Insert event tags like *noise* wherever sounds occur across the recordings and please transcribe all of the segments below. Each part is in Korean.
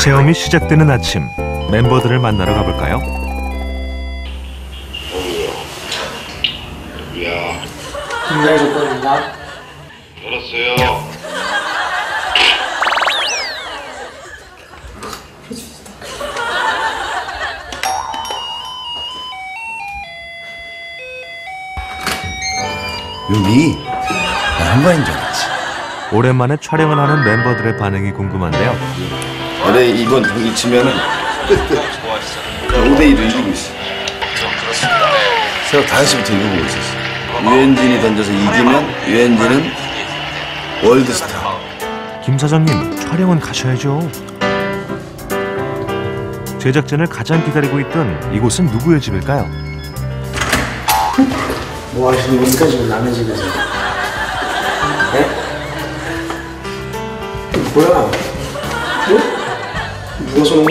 체험이 시작되는 아침 멤버들을 만나러 가볼까요? 알았어요. 여기 나 한번인 줄 알았지. 오랜만에 촬영을 하는 멤버들의 반응이 궁금한데요. 올해 이번 경기 치면은 끝끝. 5대 1로 이기고 있어. 새벽 5시부터 이거 보고 있었어. 유현진이 던져서 이기면 유현진은 월드스타. 김 사장님 촬영은 가셔야죠. 제작진을 가장 기다리고 있던 이곳은 누구의 집일까요? 뭐 하시는 겁니까 지금 남의 집에서? 네? 뭐야? 어? 누가 쏘는 거야?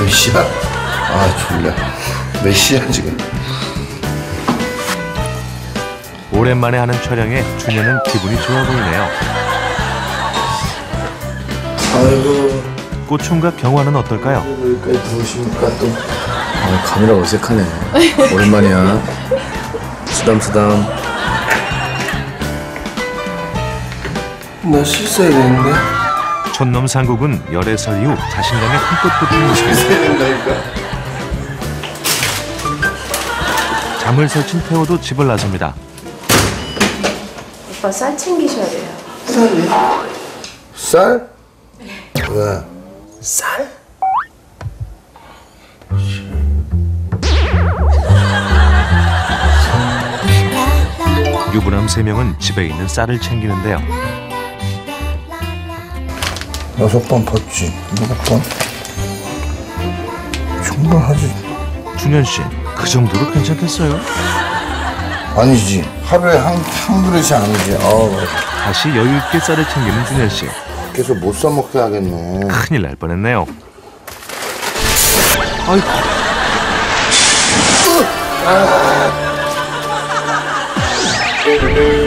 몇 시야? 아 졸려. 몇 시야 지금? 오랜만에 하는 촬영에 준현은 기분이 좋아 보이네요. 아이고 꽃총각 경화는 어떨까요? 여기까지 부으십니까 또? 아 카메라 어색하네. 오랜만이야. 수담수담. 나 실수해야겠는데? 촌놈 상국은 열애 설 이후 자신감에 한껏 돋은 모습입니다. 잠을 설친 태호도 집을 나섭니다. 오빠 쌀 챙기셔야 돼요. 쌀? 왜? 쌀? 유부남 세명은 집에 있는 쌀을 챙기는데요. 여섯 번 팠지. 일곱 번? 충분하지. 준현 씨, 그 정도로 괜찮겠어요? 아니지. 하루에 한, 한 그릇이 아니지. 아우, 다시 여유 있게 쌀을 챙기는 준현 씨. 계속 못 사 먹게 하겠네. 큰일 날 뻔했네요. 어떡 *laughs*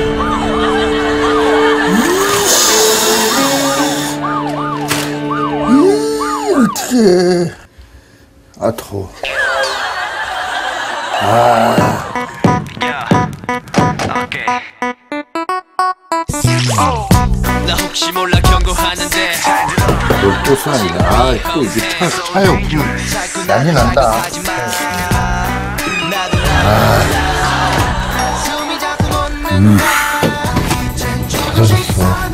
해. 아, 더워. 나 혹시 몰라 경고하는데 또 수아이네. 아, 또 이게 차, 차에 없으면 난리 난다. 음. 젖었어.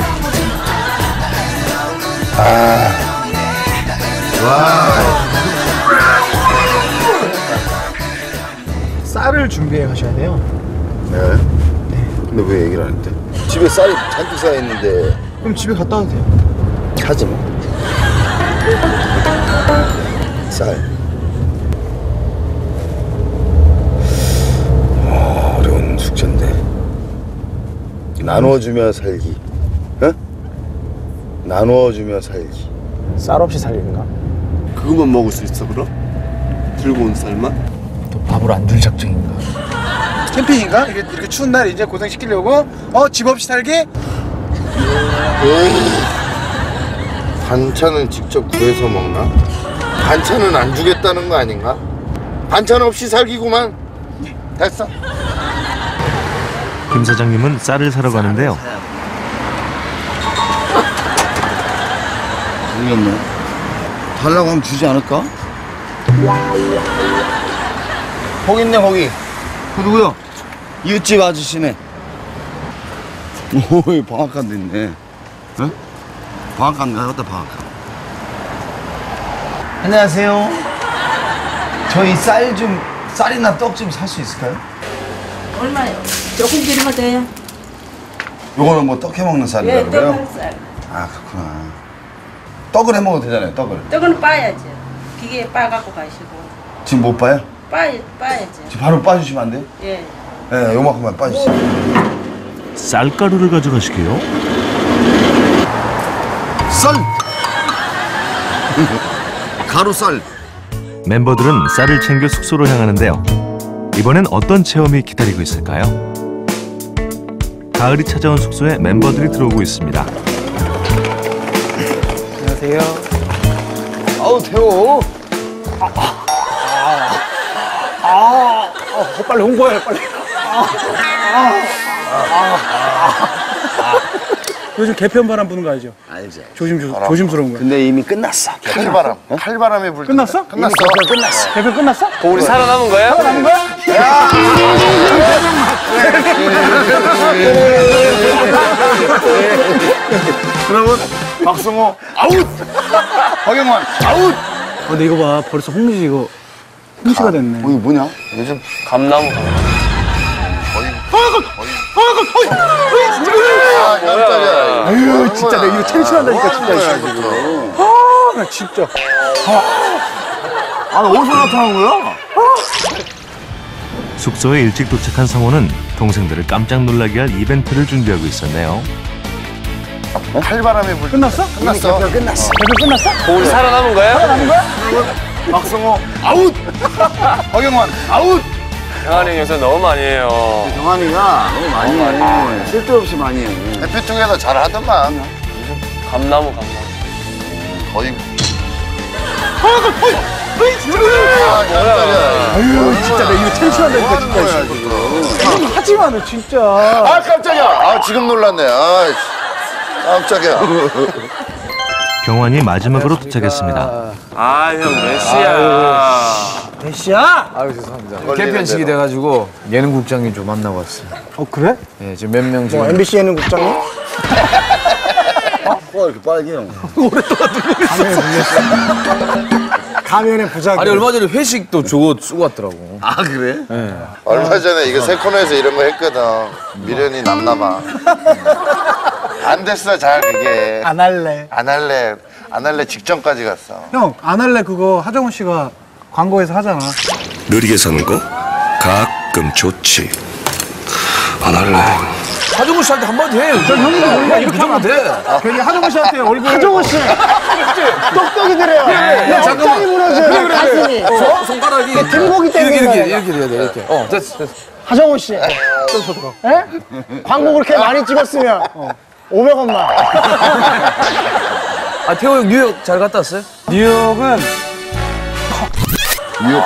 쌀을 준비해 가셔야 돼요. 네. 근데 왜 얘기를 안 했대? 집에 쌀이 잔뜩 쌓여 있는데 그럼 집에 갔다 와도 돼요. 사지 뭐. 쌀. 아, 어려운 숙제인데. 나눠주며 살기. 어? 나눠주며 살기. 쌀 없이 살기인가? 그것만 먹을 수 있어 그럼? 들고 온 쌀만? 또 밥을 안 줄 작정인가? 캠핑인가? 이게 이렇게 추운 날 이제 고생시키려고? 어? 집 없이 살기? 에이, 반찬은 직접 구해서 먹나? 반찬은 안 주겠다는 거 아닌가? 반찬 없이 살기구만. 됐어. 김 사장님은 쌀을 사러 가는데요. 모르겠네. *laughs* 달라고 하면 주지 않을까? 거기 있네 거기. 그 누구야? 이웃집 아저씨네. 오이 방앗간도 있네. 어? 방앗간 가겠다 방앗간. 안녕하세요. 저희 쌀 좀 쌀이나 떡 좀 살 수 있을까요? 얼마요? 조금 드리면 돼요. 요거는 뭐 떡 해 먹는 예, 쌀이라고요? 떡은 쌀. 아 그렇구나. 떡을 해 먹어도 되잖아요. 떡을. 떡은 빠야죠. 기계에 빠 갖고 가시고. 지금 못 봐요? 빠, 빠야죠. 지금 바로 빠주시면 안 돼요? 예. 예, 요만큼만 빠주세요. 쌀가루를 가져가시게요? 쌀. 가루 쌀. 멤버들은 쌀을 챙겨 숙소로 향하는데요. 이번엔 어떤 체험이 기다리고 있을까요? 가을이 찾아온 숙소에 멤버들이 들어오고 있습니다. 안녕하세요. 아우 태호. 어, 빨리 홍보해 빨리. 요즘 개편 바람 부는 거 알죠? 알지. 조심 조심스러운 거. 근데 이미 끝났어. 칼바람. 칼바람이 불. 끝났어? 끝났어. 끝났어. 개편 끝났어? 우리 살아남은 거예요? 남은 거야? 그러면 박성호 아웃. 허경환 아웃. 어, 근데 이거 봐 벌써 홍시 이거 홍시가 됐네. 어, 이거 뭐냐? 요즘 감나무 아 깜짝이야. 아유 진짜 내가 이거 싫어한다니까 진짜. 지금. 아, 나 진짜. 아, 나 어디서 나타난 거야? 숙소에 일찍 도착한 성호는 동생들을 깜짝 놀라게 할 이벤트를 준비하고 있었네요. 칼바람이 불. 끝났어? 끝났어. 끝났어. 개편 끝났어? 우리 살아남은 거예요? 박성호 아웃. *laughs* 허경환 아웃. 형아님 요새 너무 많이 해요 경환이가 너무 많이 해. 쓸데없이 많이 해. 해피 투게더 잘 하더만. 감나무 감나무 거의. 아 깜짝이야. 아유 진짜 내가 이거 제일 싫어한다니까 진짜. 지금. 하지 마너 진짜. 아 깜짝이야. 아 지금 놀랐네. 아 깜짝이야. 경환이 마지막으로 도착했습니다. 아 형 메시야 대시야? 아유, 죄송합니다. 개편식이. 돼가지고 예능 국장님 좀 만나고 왔어요. 어 그래? 예, 지금 몇 명 지금. MBC 예능 국장님? 어, 이렇게 빨개요. 가면의 부작용. 아니, 얼마 전에 회식도 저거 쓰고 왔더라고. 아, 그래? 얼마 전에 이거 새 코너에서 이런 거 했거든. 미련이 남나 봐. *laughs* 안 됐어 잘 그게. 안 할래. 안 할래. 안 할래 직전까지 갔어. 형 안 할래 그거 하정우 씨가 광고에서 하잖아. 느리게 사는 거 가끔 좋지. 안 할래. 하정우 씨한테 한마디 해. 전 형님도 몰라 이렇게 하면 돼. 괜히 하정우 씨한테 얼굴. 하정우 씨. 똑똑이들이에요. 야, 잠깐만. 무너져요. 그래, 그래, 가슴이. 손- 손가락이. 등목이 이렇게, 땡기는 이렇게, 거야. 이렇게 돼, 이렇게. 어, 됐어, 됐어. 하정우 씨. 예? 광고 그렇게 많이 찍었으면 500원만. *laughs* 아, 태호 형 뉴욕 잘 갔다 왔어요? 뉴욕은 뉴욕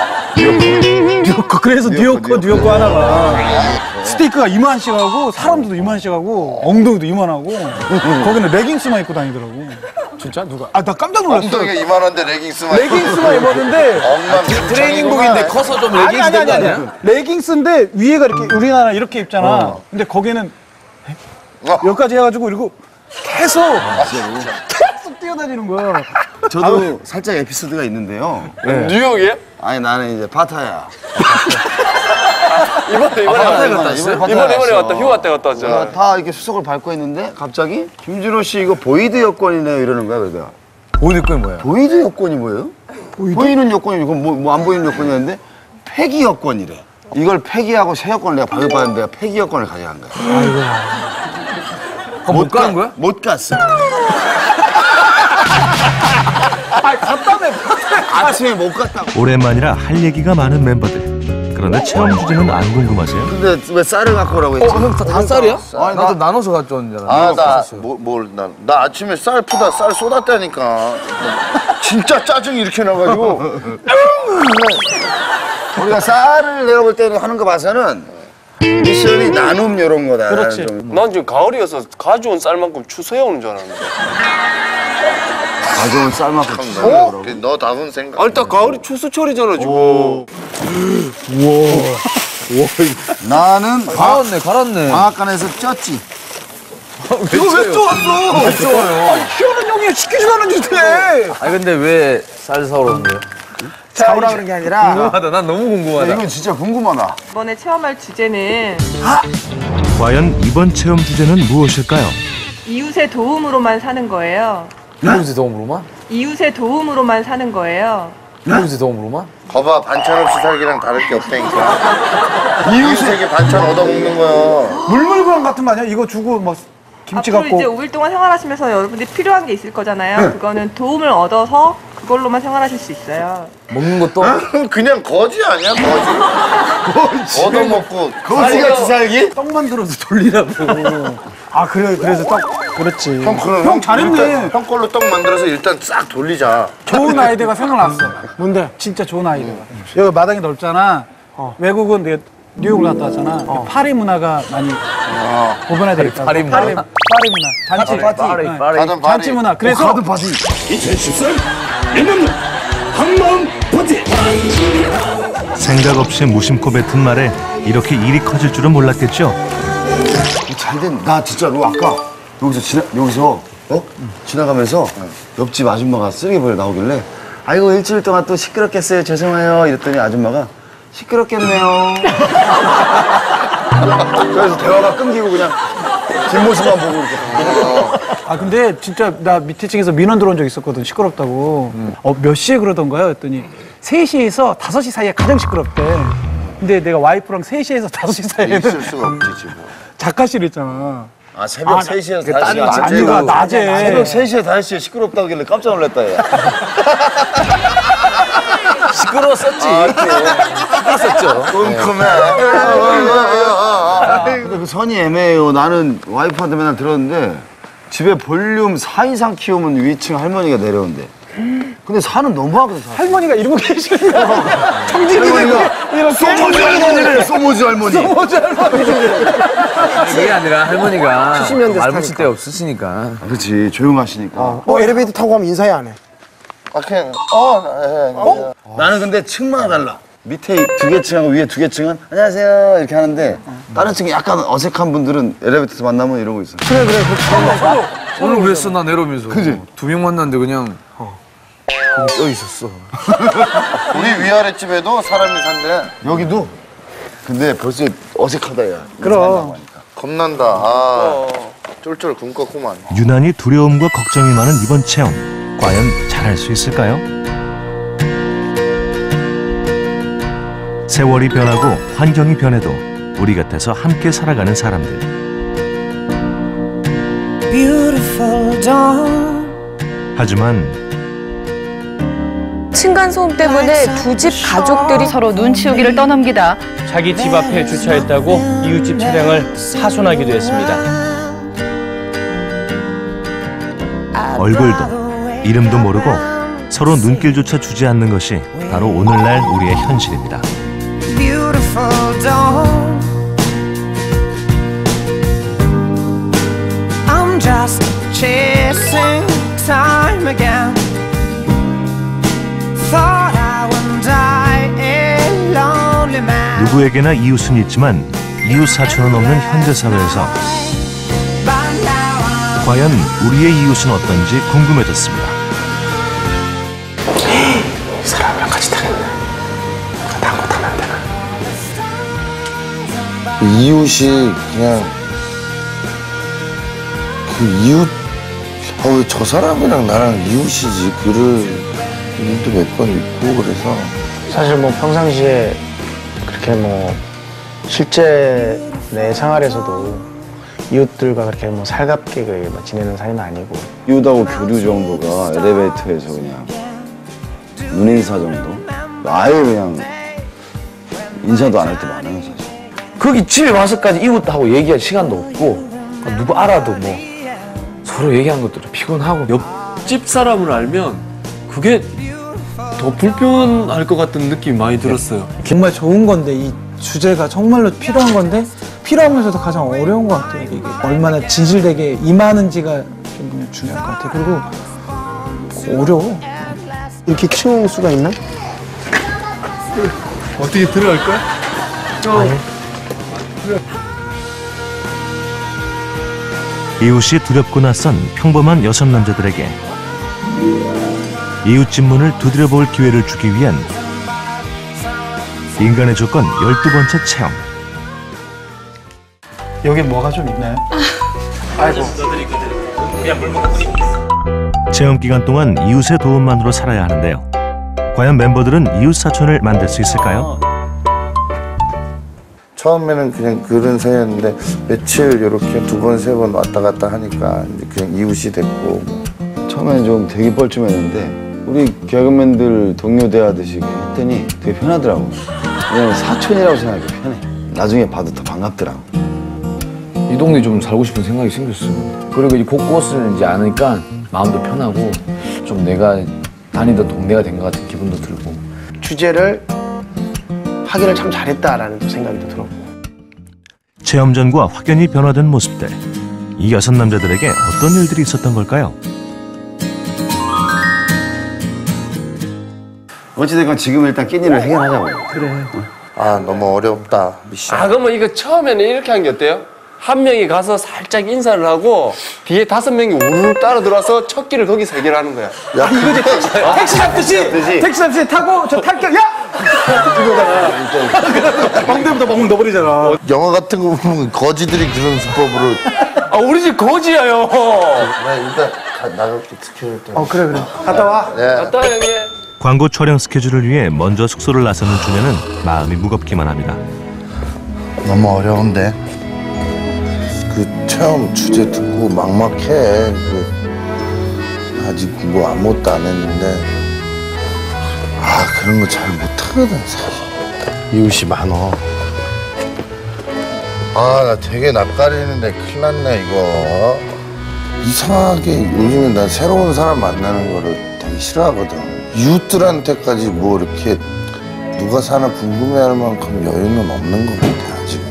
뉴욕 그래서 뉴욕커 뉴욕커 하다가 스테이크가 이만씩 하고 사람들도 이만씩 하고 엉덩이도 이만하고 거기는 레깅스만 입고 다니더라고 진짜 누가 아 나 깜짝 놀랐어 엉덩이가 이만한데 레깅스만. 레깅스만 입었는데 엉망 트레이닝복인데 커서 좀 아니 레깅스 아니 아니? 아니 레깅스인데 위에가 이렇게 우리나라 이렇게 입잖아 근데 거기는 어. 여기까지 해가지고 그리고 계속 계속 뛰어다니는 거야 저도 살짝 에피소드가 있는데요. 뉴욕이에요? 아니, 나는 이제 파타야. *laughs* 이번에 이번에 파타야 왔다 갔다 왔어요? 이번에 이번에 왔다 휴가 때 갔다 왔잖아 제가 다 이렇게 수속을 밟고 있는데 갑자기 김준호 씨 이거 void 여권이네요 이러는 거야 그래서 void 여권이 뭐야? void 여권이 뭐예요? 보이는 여권이 이거 뭐안 보이는 여권이었는데 폐기 여권이래. 이걸 폐기하고 새 여권을 내가 발급받았는데 내가 폐기 여권을 가져간 거야. 못 가는 거야? 못 갔어. 아, 갔다며. 아침에 못 갔다고. 오랜만이라 할 얘기가 많은 멤버들. 그런데 체험 주제는 안 궁금하세요? 근데 왜 쌀을 갖고 오라고 했지? 어, 형다 쌀이야? 아니, 나도 나눠서 가져온 줄 알았는데. 아나뭘나 나 아침에 쌀 푸다 쌀 쏟았다니까. 진짜 짜증이 이렇게 나가지고. *laughs* 우리가 쌀을 내가 볼 때는 하는 거 봐서는 미션이 나눔 이런 거다. 그렇지. 좀 난 지금 가을이어서 가져온 쌀만큼 추수해 오는 줄 알았는데 가져온 쌀만큼 어? 너 답은 생각. 아니 딱 가을이 추수철이잖아 지금 나는 갈았네, 갈았네. 방앗간에서 쪘지. 이거 왜 쪼았어? 왜 쪼아요? 희원은 형이 시키지도 않은 해 아니 근데 왜 쌀 사오러 온 거야? 사오라 그런 게 아니라 궁금하다. 난 너무 궁금하다. 이건 진짜 궁금하다. 이번에 체험할 주제는 과연 이번 체험 주제는 무엇일까요? 이웃의 도움으로만 사는 거예요. 이웃의 도움으로만? 이웃의 도움으로만 사는 거예요. 이웃의 도움으로만? 거봐 반찬 없이 살기랑 다를 게 없다니까. 이웃에게 반찬 얻어 먹는 거야. 물물교환 같은 거 아니야? 이거 주고 막 김치 앞으로 갖고 이제 5일 동안 생활하시면서 여러분들이 필요한 게 있을 거잖아요. 그거는 도움을 얻어서 그걸로만 생활하실 수 있어요. 먹는 것도 *laughs* 그냥 거지 아니야 거지 *laughs* 얻어먹고 거지같이 살기? 떡 만 들어서 돌리라고. 아 그래 그래서 떡 그렇지. 형 그럼 형 잘했네. 일단 형 걸로 떡 만들어서 일단 싹 돌리자 좋은 아이디어가 생각났어. 뭔데? 진짜 좋은 아이디어가. 여기 마당이 넓잖아. 외국은 내가 뉴욕을 갔다 왔잖아. 파리 문화가 많이 보존해야 되겠다. 파리 문화? 파리, 파리 문화. 잔치. 파리, 파리, 네. 파리. 가든 잔치 문화. 그래서 2013 내년도 한마음 버티 생각 없이 무심코 뱉은 말에 이렇게 일이 커질 줄은 몰랐겠죠. 잘 된 나 진짜로 아까 여기서 지나 여기서 어 지나가면서 옆집 아줌마가 쓰레기 버려 나오길래 아이고 일주일 동안 또 시끄럽겠어요 죄송해요 이랬더니 아줌마가 시끄럽겠네요. *laughs* 그래서 대화가 끊기고 그냥 뒷모습만 보고 이렇게 아 근데 진짜 나 밑에 층에서 민원 들어온 적 있었거든 시끄럽다고. 어, 몇 시에 그러던가요? 했더니 3시에서 5시 사이에 가장 시끄럽대. 근데 내가 와이프랑 3시에서 5시 *laughs* 사이에는 있을 수가 없지 지금. 음. 작가실 있잖아. 아 새벽 3시에서 5시 아니, 아니가 낮에. 새벽 3시에 5시에 시끄럽다길래 깜짝 놀랐다 얘 *laughs* 시끄러웠었지. 시끄러웠었죠. 꼼꼼해. 근데 그 선이 애매해요. 나는 와이프한테 맨날 들었는데 집에 볼륨 4 이상 키우면 위층 할머니가 내려온대. 근데 산은 너무 하거든 산. 할머니가 이러고 계시는 거야 청진이가 소모지 할머니래 소모지 할머니. 그게 아니라 할머니가 말 붙일 데 없으시니까. 아, 그렇지 조용하시니까. 뭐 엘리베이터 타고 가면 인사해 안 해? 아 그냥 어? 어? 나는 근데 층마다 달라. 밑에 두 개 층하고 위에 두 개 층은 안녕하세요 이렇게 하는데 다른 층이 약간 어색한 분들은 엘리베이터에서 만나면 이러고 있어 오늘 그랬어 나 내려오면서. 그지? 두 명 만났는데 그냥 그냥 껴 있었어. *laughs* 우리 위아래 집에도 사람이 산대. 여기도? 근데 벌써 어색하다 야. 그럼. 겁난다. 아. 쫄쫄 굶겠구만. 유난히 두려움과 걱정이 많은 이번 체험. 과연 잘할 수 있을까요? 세월이 변하고 환경이 변해도 우리 곁에서 함께 살아가는 사람들. 하지만 층간 소음 때문에 두 집 가족들이 서로 눈치우기를 떠넘기다 자기 집 앞에 주차했다고 이웃집 차량을 하손하기도 했습니다. 얼굴도 이름도 모르고 서로 눈길조차 주지 않는 것이 바로 오늘날 우리의 현실입니다. 누구에게나 이웃은 있지만 이웃 사촌은 없는 현대 사회에서 과연 우리의 이웃은 어떤지 궁금해졌습니다. 이웃이 그냥 그 이웃 아 왜 저 사람이랑 나랑 이웃이지? 글을 일도 몇 번 있고 그래서. 사실 뭐 평상시에 그렇게 뭐 실제 내 생활에서도 이웃들과 그렇게 뭐 살갑게 그뭐 지내는 사이는 아니고. 이웃하고 교류 정도가 엘리베이터에서 그냥 눈인사 정도? 아예 그냥 인사도 안 할 때 많아요 사실 거기 집에 와서까지 이웃하고 얘기할 시간도 없고 누구 알아도 뭐 서로 얘기하는 것도 좀 피곤하고 옆집 사람을 알면 그게 더 불편할 것 같은 느낌이 많이 들었어요. 정말 좋은 건데 이 주제가 정말로 필요한 건데 필요하면서도 가장 어려운 것 같아요. 이게 얼마나 진실되게 임하는지가 좀 중요할 것 같아요. 그리고 어려워. 이렇게 키워올 수가 있나? 어떻게 들어갈 거야? 이웃이 두렵고 낯선 평범한 여섯 남자들에게 이웃집 문을 두드려 볼 기회를 주기 위한 인간의 조건 12번째 체험. 여기 뭐가 좀 있나요? *laughs* 체험 기간 동안 이웃의 도움만으로 살아야 하는데요. 과연 멤버들은 이웃 사촌을 만들 수 있을까요? 처음에는 그냥 그런 사이였는데 며칠 이렇게 두 번 세 번 왔다 갔다 하니까 이제 그냥 이웃이 됐고 처음에는 좀 되게 뻘쭘했는데 우리 개그맨들 동료 대하듯이 했더니 되게 편하더라고. 왜냐면 사촌이라고 생각해 편해. 나중에 봐도 더 반갑더라고. 이 동네 좀 살고 싶은 생각이 생겼어. 그리고 이 곳곳을 이제 아니까 마음도 편하고 좀 내가 다니던 동네가 된 것 같은 기분도 들고. 주제를 하기를 참 잘했다라는 또 생각이 또 들었고. 체험 전과 확연히 변화된 모습들. 이 여섯 남자들에게 어떤 일들이 있었던 걸까요? 어찌됐건 지금 일단 끼니를 해결하자고. 아 너무 어렵다 미션. 아 그러면 이거 처음에는 이렇게 한 게 어때요? 한 명이 가서 살짝 인사를 하고 뒤에 다섯 명이 우르르 따라 들어와서 첫 끼를 거기서 해결하는 거야. 야 이거지 택시, 택시 잡듯이 택시 잡듯이 타고 저 탈게 야 빵대부터 막 넣어버리잖아 영화 같은 거 보면 거지들이 그런 수법으로. 아 우리 집 거지야요. 나 일단 가, 나갈게 스케줄 때. 어 그래 그래. 갔다 와. 네. 갔다 와 형님. 광고 촬영 스케줄을 위해 먼저 숙소를 나서는 준현은 마음이 무겁기만 합니다. 너무 어려운데. 그 처음 주제 듣고 막막해. 그 아직 뭐 아무것도 안 했는데. 아 그런 거 잘 못하거든 사실. 이웃이 많어. 아 나 되게 낯가리는데 큰일 났네 이거. 이상하게 요즘에 난 새로운 사람 만나는 거를 되게 싫어하거든. 이웃들한테까지 뭐 이렇게 누가 사나 궁금해할 만큼 여유는 없는 것 같아 아직.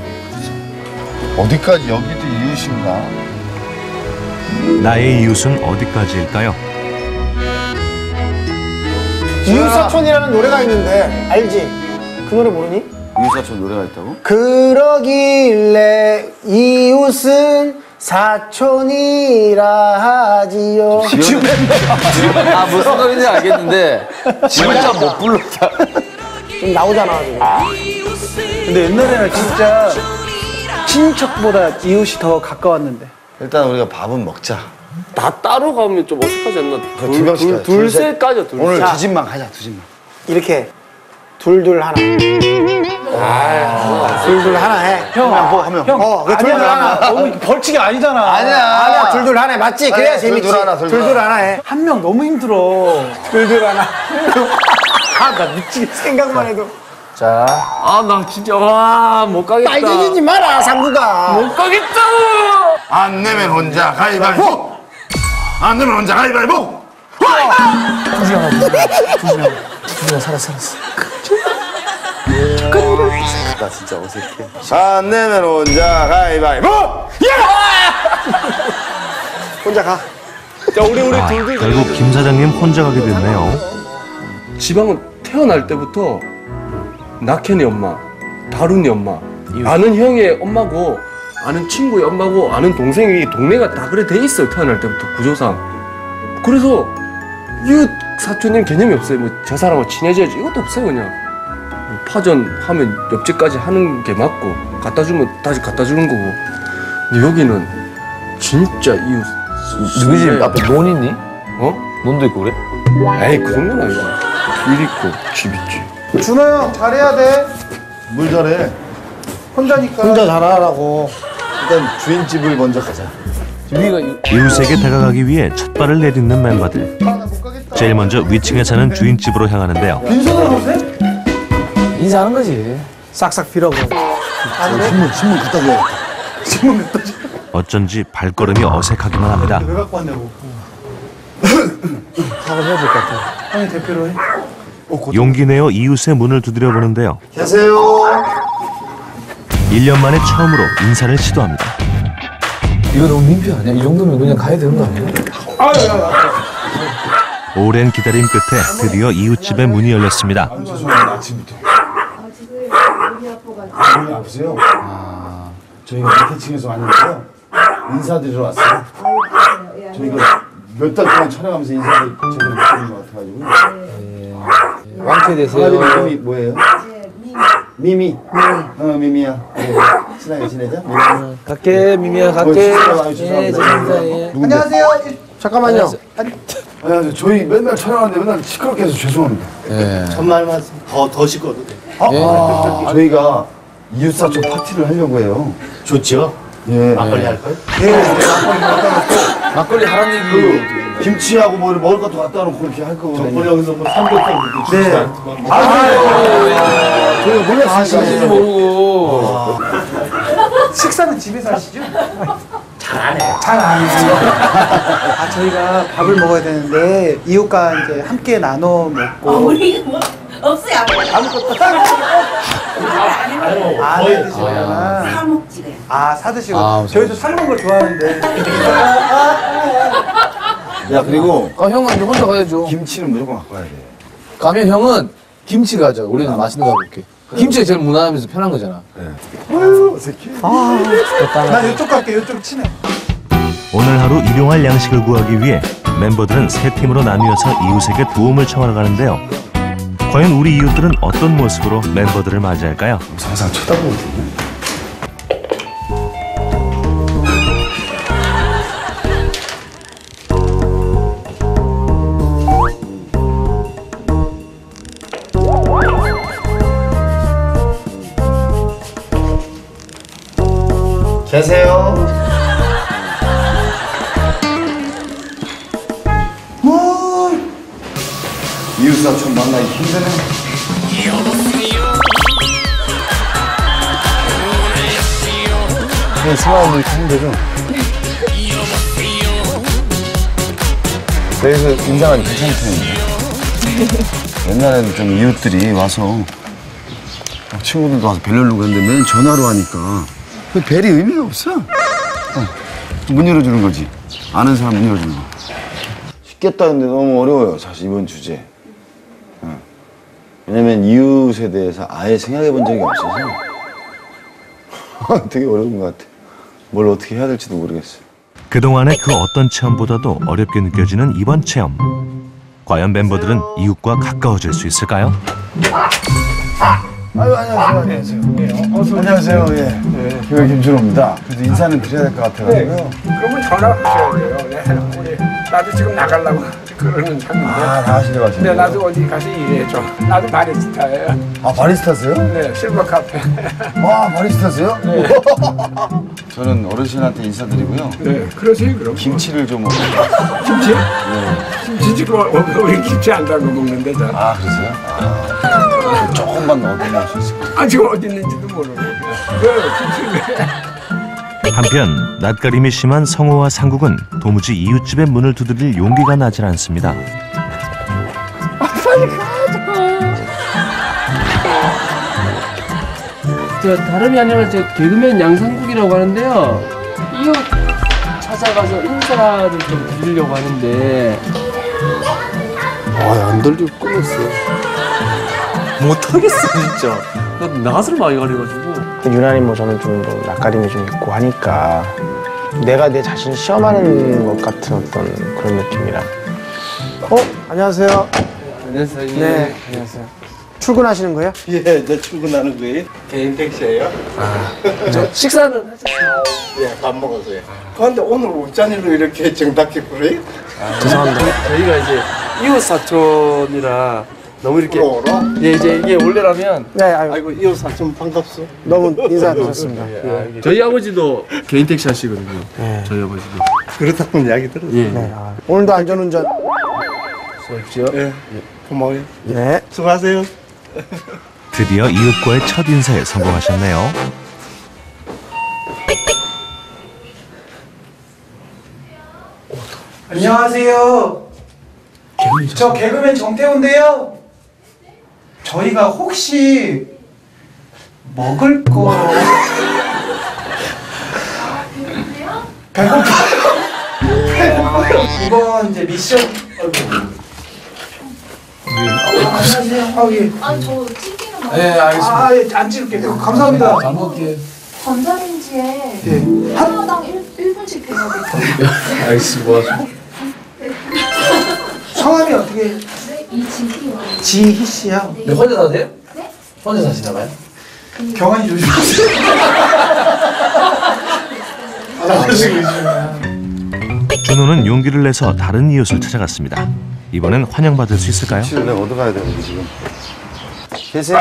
어디까지 여기도 이웃인가? 나의 이웃은 어디까지일까요? 이웃사촌이라는 노래가 있는데 알지? 그 노래 모르니? 이웃사촌 노래가 있다고? 그러길래 이웃은 사촌이라 하지요. 아 무슨 소리인지 알겠는데 진짜 못 불렀다. 좀 나오잖아 지금. 근데 옛날에는 진짜 친척보다 이웃이 더 가까웠는데 일단 우리가 밥은 먹자. 다 따로 가면 좀 어색하지 않나? 그두 명씩 가자. 둘, 둘, 셋. 셋 가죠. 둘. 오늘 셋. 두 집만 가자 두 집만. 이렇게 둘둘 하나. 둘둘 하나 해. 형, 뭐 하면. 형, 어, 그 둘둘 하나. 너무 벌칙이 아니잖아. 아니야 둘둘 하나 해. 맞지? 그래야 아니, 재밌지. 둘둘 하나, 둘둘 둘둘 하나 해. 한 명 너무 힘들어. 둘둘 하나. *laughs* 아 나 미치게 생각만 해도. 자, 아 나 진짜 와 못 가겠다. 빨개지지 마라 상구가. 못 가겠다. 안 내면 혼자 가위바위보. 안 내면 혼자 가위바위보. 두명 살았어 살았어. 나 진짜 어색해. 안 내면 혼자 가위바위보. 혼자 가. 자 우리 우리 아, 둘 둘 결국 김 사장님 혼자 가게 됐네요. 지방은 태어날 때부터 낙현이 엄마, 다룬이 엄마, 아는 형의 엄마고 아는 친구의 엄마고 아는 동생이 동네가 다 그래 돼 있어요 태어날 때부터 구조상. 그래서 이웃 사촌님 개념이 없어요. 뭐 저 사람하고 친해져야지 이것도 없어요 그냥. 뭐 파전 하면 옆집까지 하는 게 맞고 갖다 주면 다시 갖다 주는 거고. 근데 여기는 진짜 이웃. 누구 집 앞에 논 있니? 어? 논도 있고 그래? 에이 그 정도는 아니고 길 있고 집 있지. 준호 형 잘해야 돼. 물 잘해. 혼자니까. 혼자 잘하라고. 일단 주인집을 먼저 가자. 이- 이웃에게 다가가기 위해 첫 발을 내딛는 멤버들. 제일 먼저 위층에 사는 주인집으로 향하는데요. 빈손으로 오세? 인사하는 거지. 싹싹 빌어보. 신문 신문 갖다 줘야겠다. 어쩐지 발걸음이 어색하기만 합니다. 왜 갖고 왔냐고. 작업해야 될 것 같아. 형이 대표로 해. 용기 내어 이웃의 문을 두드려 보는데요. 계세요. 1년 만에 처음으로 인사를 시도합니다. 이거 너무 민폐 아니야? 이 정도면 그냥 가야 되는 거 아니야? 오랜 기다림 끝에 드디어 이웃집의 문이 열렸습니다. 저희 아프세요? 아, 저희가 마케팅에서 왔는데요. 인사드리러 왔어요. 저희가 몇 달 동안 촬영하면서 인사를 제대로 못 드린 것 같아가지고. 왕쾌 되세요. 이름이 뭐예요? 미미. 어, 미미야. 네. 친하게 지내자. 미미. 갈게 미미야 어, 갈게. 죄송합니다. 예, 죄송합니다. 죄송합니다. 예. 누군데? 안녕하세요. 잠깐만요. 아, 저희 맨날 촬영하는데 맨날 시끄럽게 해서 죄송합니다. 정말 맞. 더더 시끄러도 돼. 아, 저희가 이웃사촌 파티를 하려고 해요. 좋죠? 예. 막걸리 할 거예요? 막걸리 하란 얘기. 김치하고 뭐 먹을 것도 갖다 놓고 이렇게 할 거거든요. 저번에 여기서 뭐 삼겹살 이렇게 네. 주시지 저희가 몰랐으니까. 사실은 모르고. 식사는 집에서 하시죠? 잘하네. 잘하네. 아 저희가 밥을 먹어야 되는데 이웃과 이제 함께 나눠 먹고. 우리 뭐 없어요. 아무것도 안 해 드시거나. 사 먹지래. 아 사 드시고. 아, 저희도 삶은 걸 좋아하는데. *laughs* 야 그리고 아, 형은 이제 혼자 가야죠. 김치는 무조건 갖고 와야 돼. 가면 형은 김치 가자. 우리는 맛있는 거 가볼게. 김치가 제일 무난하면서 편한 거잖아. 아유 어색해. 아 좋겠다. 나 이쪽 갈게. 이쪽 친해. 오늘 하루 일용할 양식을 구하기 위해 멤버들은 세 팀으로 나뉘어서 이웃에게 도움을 청하러 가는데요. 과연 우리 이웃들은 어떤 모습으로 멤버들을 맞이할까요? 항상 쳐다보거든요. 계세요. 이웃 사촌 만나기 힘드네. 네, 스마일을 이렇게 하면 되죠. 그래서 인상은 괜찮은 편입니다. 옛날에는 좀 이웃들이 와서 친구들도 와서 벨 열려고 했는데 맨 전화로 하니까 그 벨이 의미가 없어. 어, 문 열어주는 거지. 아는 사람 문 열어주는 거. 쉽겠다는데 너무 어려워요, 사실 이번 주제. 어. 왜냐면 이웃에 대해서 아예 생각해 본 적이 없어서 *laughs* 되게 어려운 것 같아. 뭘 어떻게 해야 될지도 모르겠어요. 그동안의 그 어떤 체험보다도 어렵게 느껴지는 이번 체험. 과연 멤버들은 이웃과 가까워질 수 있을까요? 아유, 안녕하세요. 안녕하세요. 안녕하세요. 예. 교회 김준호입니다. 그래도 인사는 드려야 될 것 같아가지고요. 그러면 전화하셔야 돼요. 네, 우리 나도 지금 나가려고 그러는 중인데. 아, 나가시려고 하시네요. 네, 나도 어디 가서 일해줘. 나도 바리스타예요. 아, 바리스타세요? 네, 실버 카페. 와, 바리스타세요? 네. *laughs* 저는 어르신한테 인사드리고요. 네, 그러세요, 그럼. 김치를 좀. 김치? 네. 김치 지금 우리 김치 안 담고 먹는데 다. 아, 그러세요? 아, 조금만 얻어낼 수 있을까요? 아, 지금 어디 있는지도 모르고. 그 김치. 한편 낯가림이 심한 성호와 상국은 도무지 이웃집의 문을 두드릴 용기가 나질 않습니다. 저 다름이 아니라 저 개그맨 양상국이라고 하는데요. 이웃 찾아가서 인사를 좀 드리려고 하는데 아안 들리고 끊었어. 못하겠어 *laughs* 진짜. 나 낯을 많이 가려가지고. 유난히 뭐 저는 좀 뭐 낯가림이 좀 있고 하니까 내가 내 자신 시험하는 것 같은 어떤 그런 느낌이라. 어 안녕하세요. 안녕하세요. 네 안녕하세요. 출근하시는 거예요? 예, 내 출근하는 거예요. 개인 택시예요. 저 식사는 하셨어요? 예, 밥 먹었어요. 그런데 오늘 옷자니로 이렇게 *laughs* 정답게 그래요? 죄송합니다. 저희가 이제 이웃 사촌이라 너무 이렇게 울어? 예 이제 이게 원래라면 네 아유, 아이고 이웃 사촌 반갑소. 너무 *laughs* 인사 드렸습니다. 저희 아버지도 개인 택시 하시거든요. 네. 저희 아버지도. 그렇다고 이야기 들었어요. 예. 네, 아, 오늘도 안전운전. 수고하십시오. 예, 고마워요. 네. 수고하세요. 드디어 이웃과의 첫 인사에 성공하셨네요. 안녕하세요. 저 개그맨 정태호인데요. 저희가 혹시 먹을 거 배고파요. 배고파요. 이번 이제 미션. 아이고. 안녕하세요. 아 예. 아저 먹. 네 알겠습니다. 아, 예, 안 찍을게 요. 감사합니다. 잘 먹게. 전자레인지에 예. 하나당 1, 1분씩 데워야 돼요. 알겠습니다. 성함이 어떻게? 네. 지희 씨요. 네, 혼자 사세요? 네? 혼자 사시나 봐요? 경환이 조심하세요. *laughs* 준호는 용기를 내서 다른 이웃을 찾아갔습니다. 이번엔 환영받을 수 있을까요? 김치를 내가 얻어가야 되는데 지금. 계세요?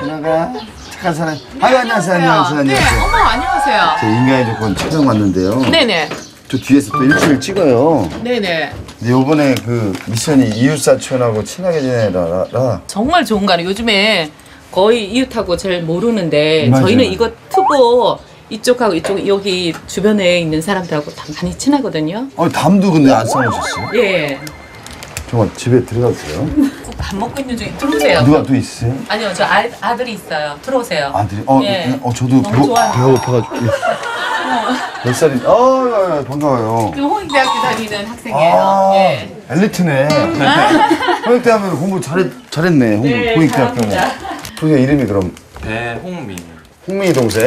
나가. 착한 사람. 아유 안녕하세요 안녕하세요 안녕하세요. 네, 어머 안녕 하세요. 저 인간의 조건 촬영 왔는데요. 네네. 저 뒤에서 또 일주일 찍어요. 네네. 근데 요번에 그 미션이 이웃사촌하고 친하게 지내라. 정말 좋은 거 아니에요. 요즘에 거의 이웃하고 잘 모르는데 맞아요. 저희는 이거 트고 이쪽하고 이쪽 여기 주변에 있는 사람들하고 다 많이 친하거든요. 어 담도 근데 안 싸우셨어요? 예. 정말 집에 들어가도 돼요? 밥 먹고 있는 중에 들어오세요. 누가 또 있어요? 아니요, 저 아, 아들이 있어요. 들어오세요. 아들이? 어, 예. 어 저도 너무 좋아요. 배가 고파가지고. 몇 살이? 어, 야, 야, 반가워요. 지금 홍익대학교 다니는 학생이에요. 아, 예. 엘리트네. *laughs* 홍익대 하면 공부 잘했, 잘했네. 홍, 네, 홍익대학교. 뭐. 잘합니다. 동생 이름이 그럼? 배홍민. 홍민이 동생?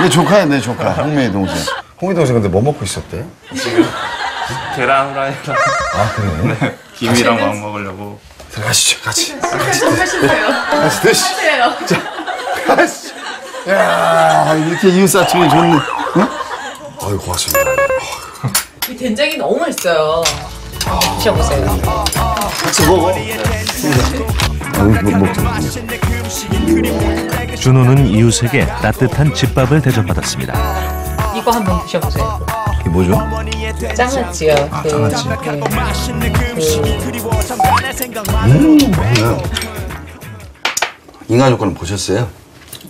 내 조카야, 내 조카. 홍민이 동생. 홍민이 동생 근데 뭐 먹고 있었대? 지금 계란 후라이랑 아, 그래? 네, 김이랑 막 먹으려고. 들어가시죠, 같이. 하시세요. 같이 드시. 하세요. 가시죠. 야, 이렇게 이웃사촌이 좋네. 응? 아유, 고맙습니다. 이 된장이 너무 맛있어요. 드셔보세요. 같이 먹어. 아, 뭐, 먹자. 준호는 이웃에게 따뜻한 집밥을 대접받았습니다. 이거 한번 드셔보세요. 이게 뭐죠? 장아찌요. 아, 그, 장아찌. 네. 음, 뭐야. 인간 조건은 보셨어요?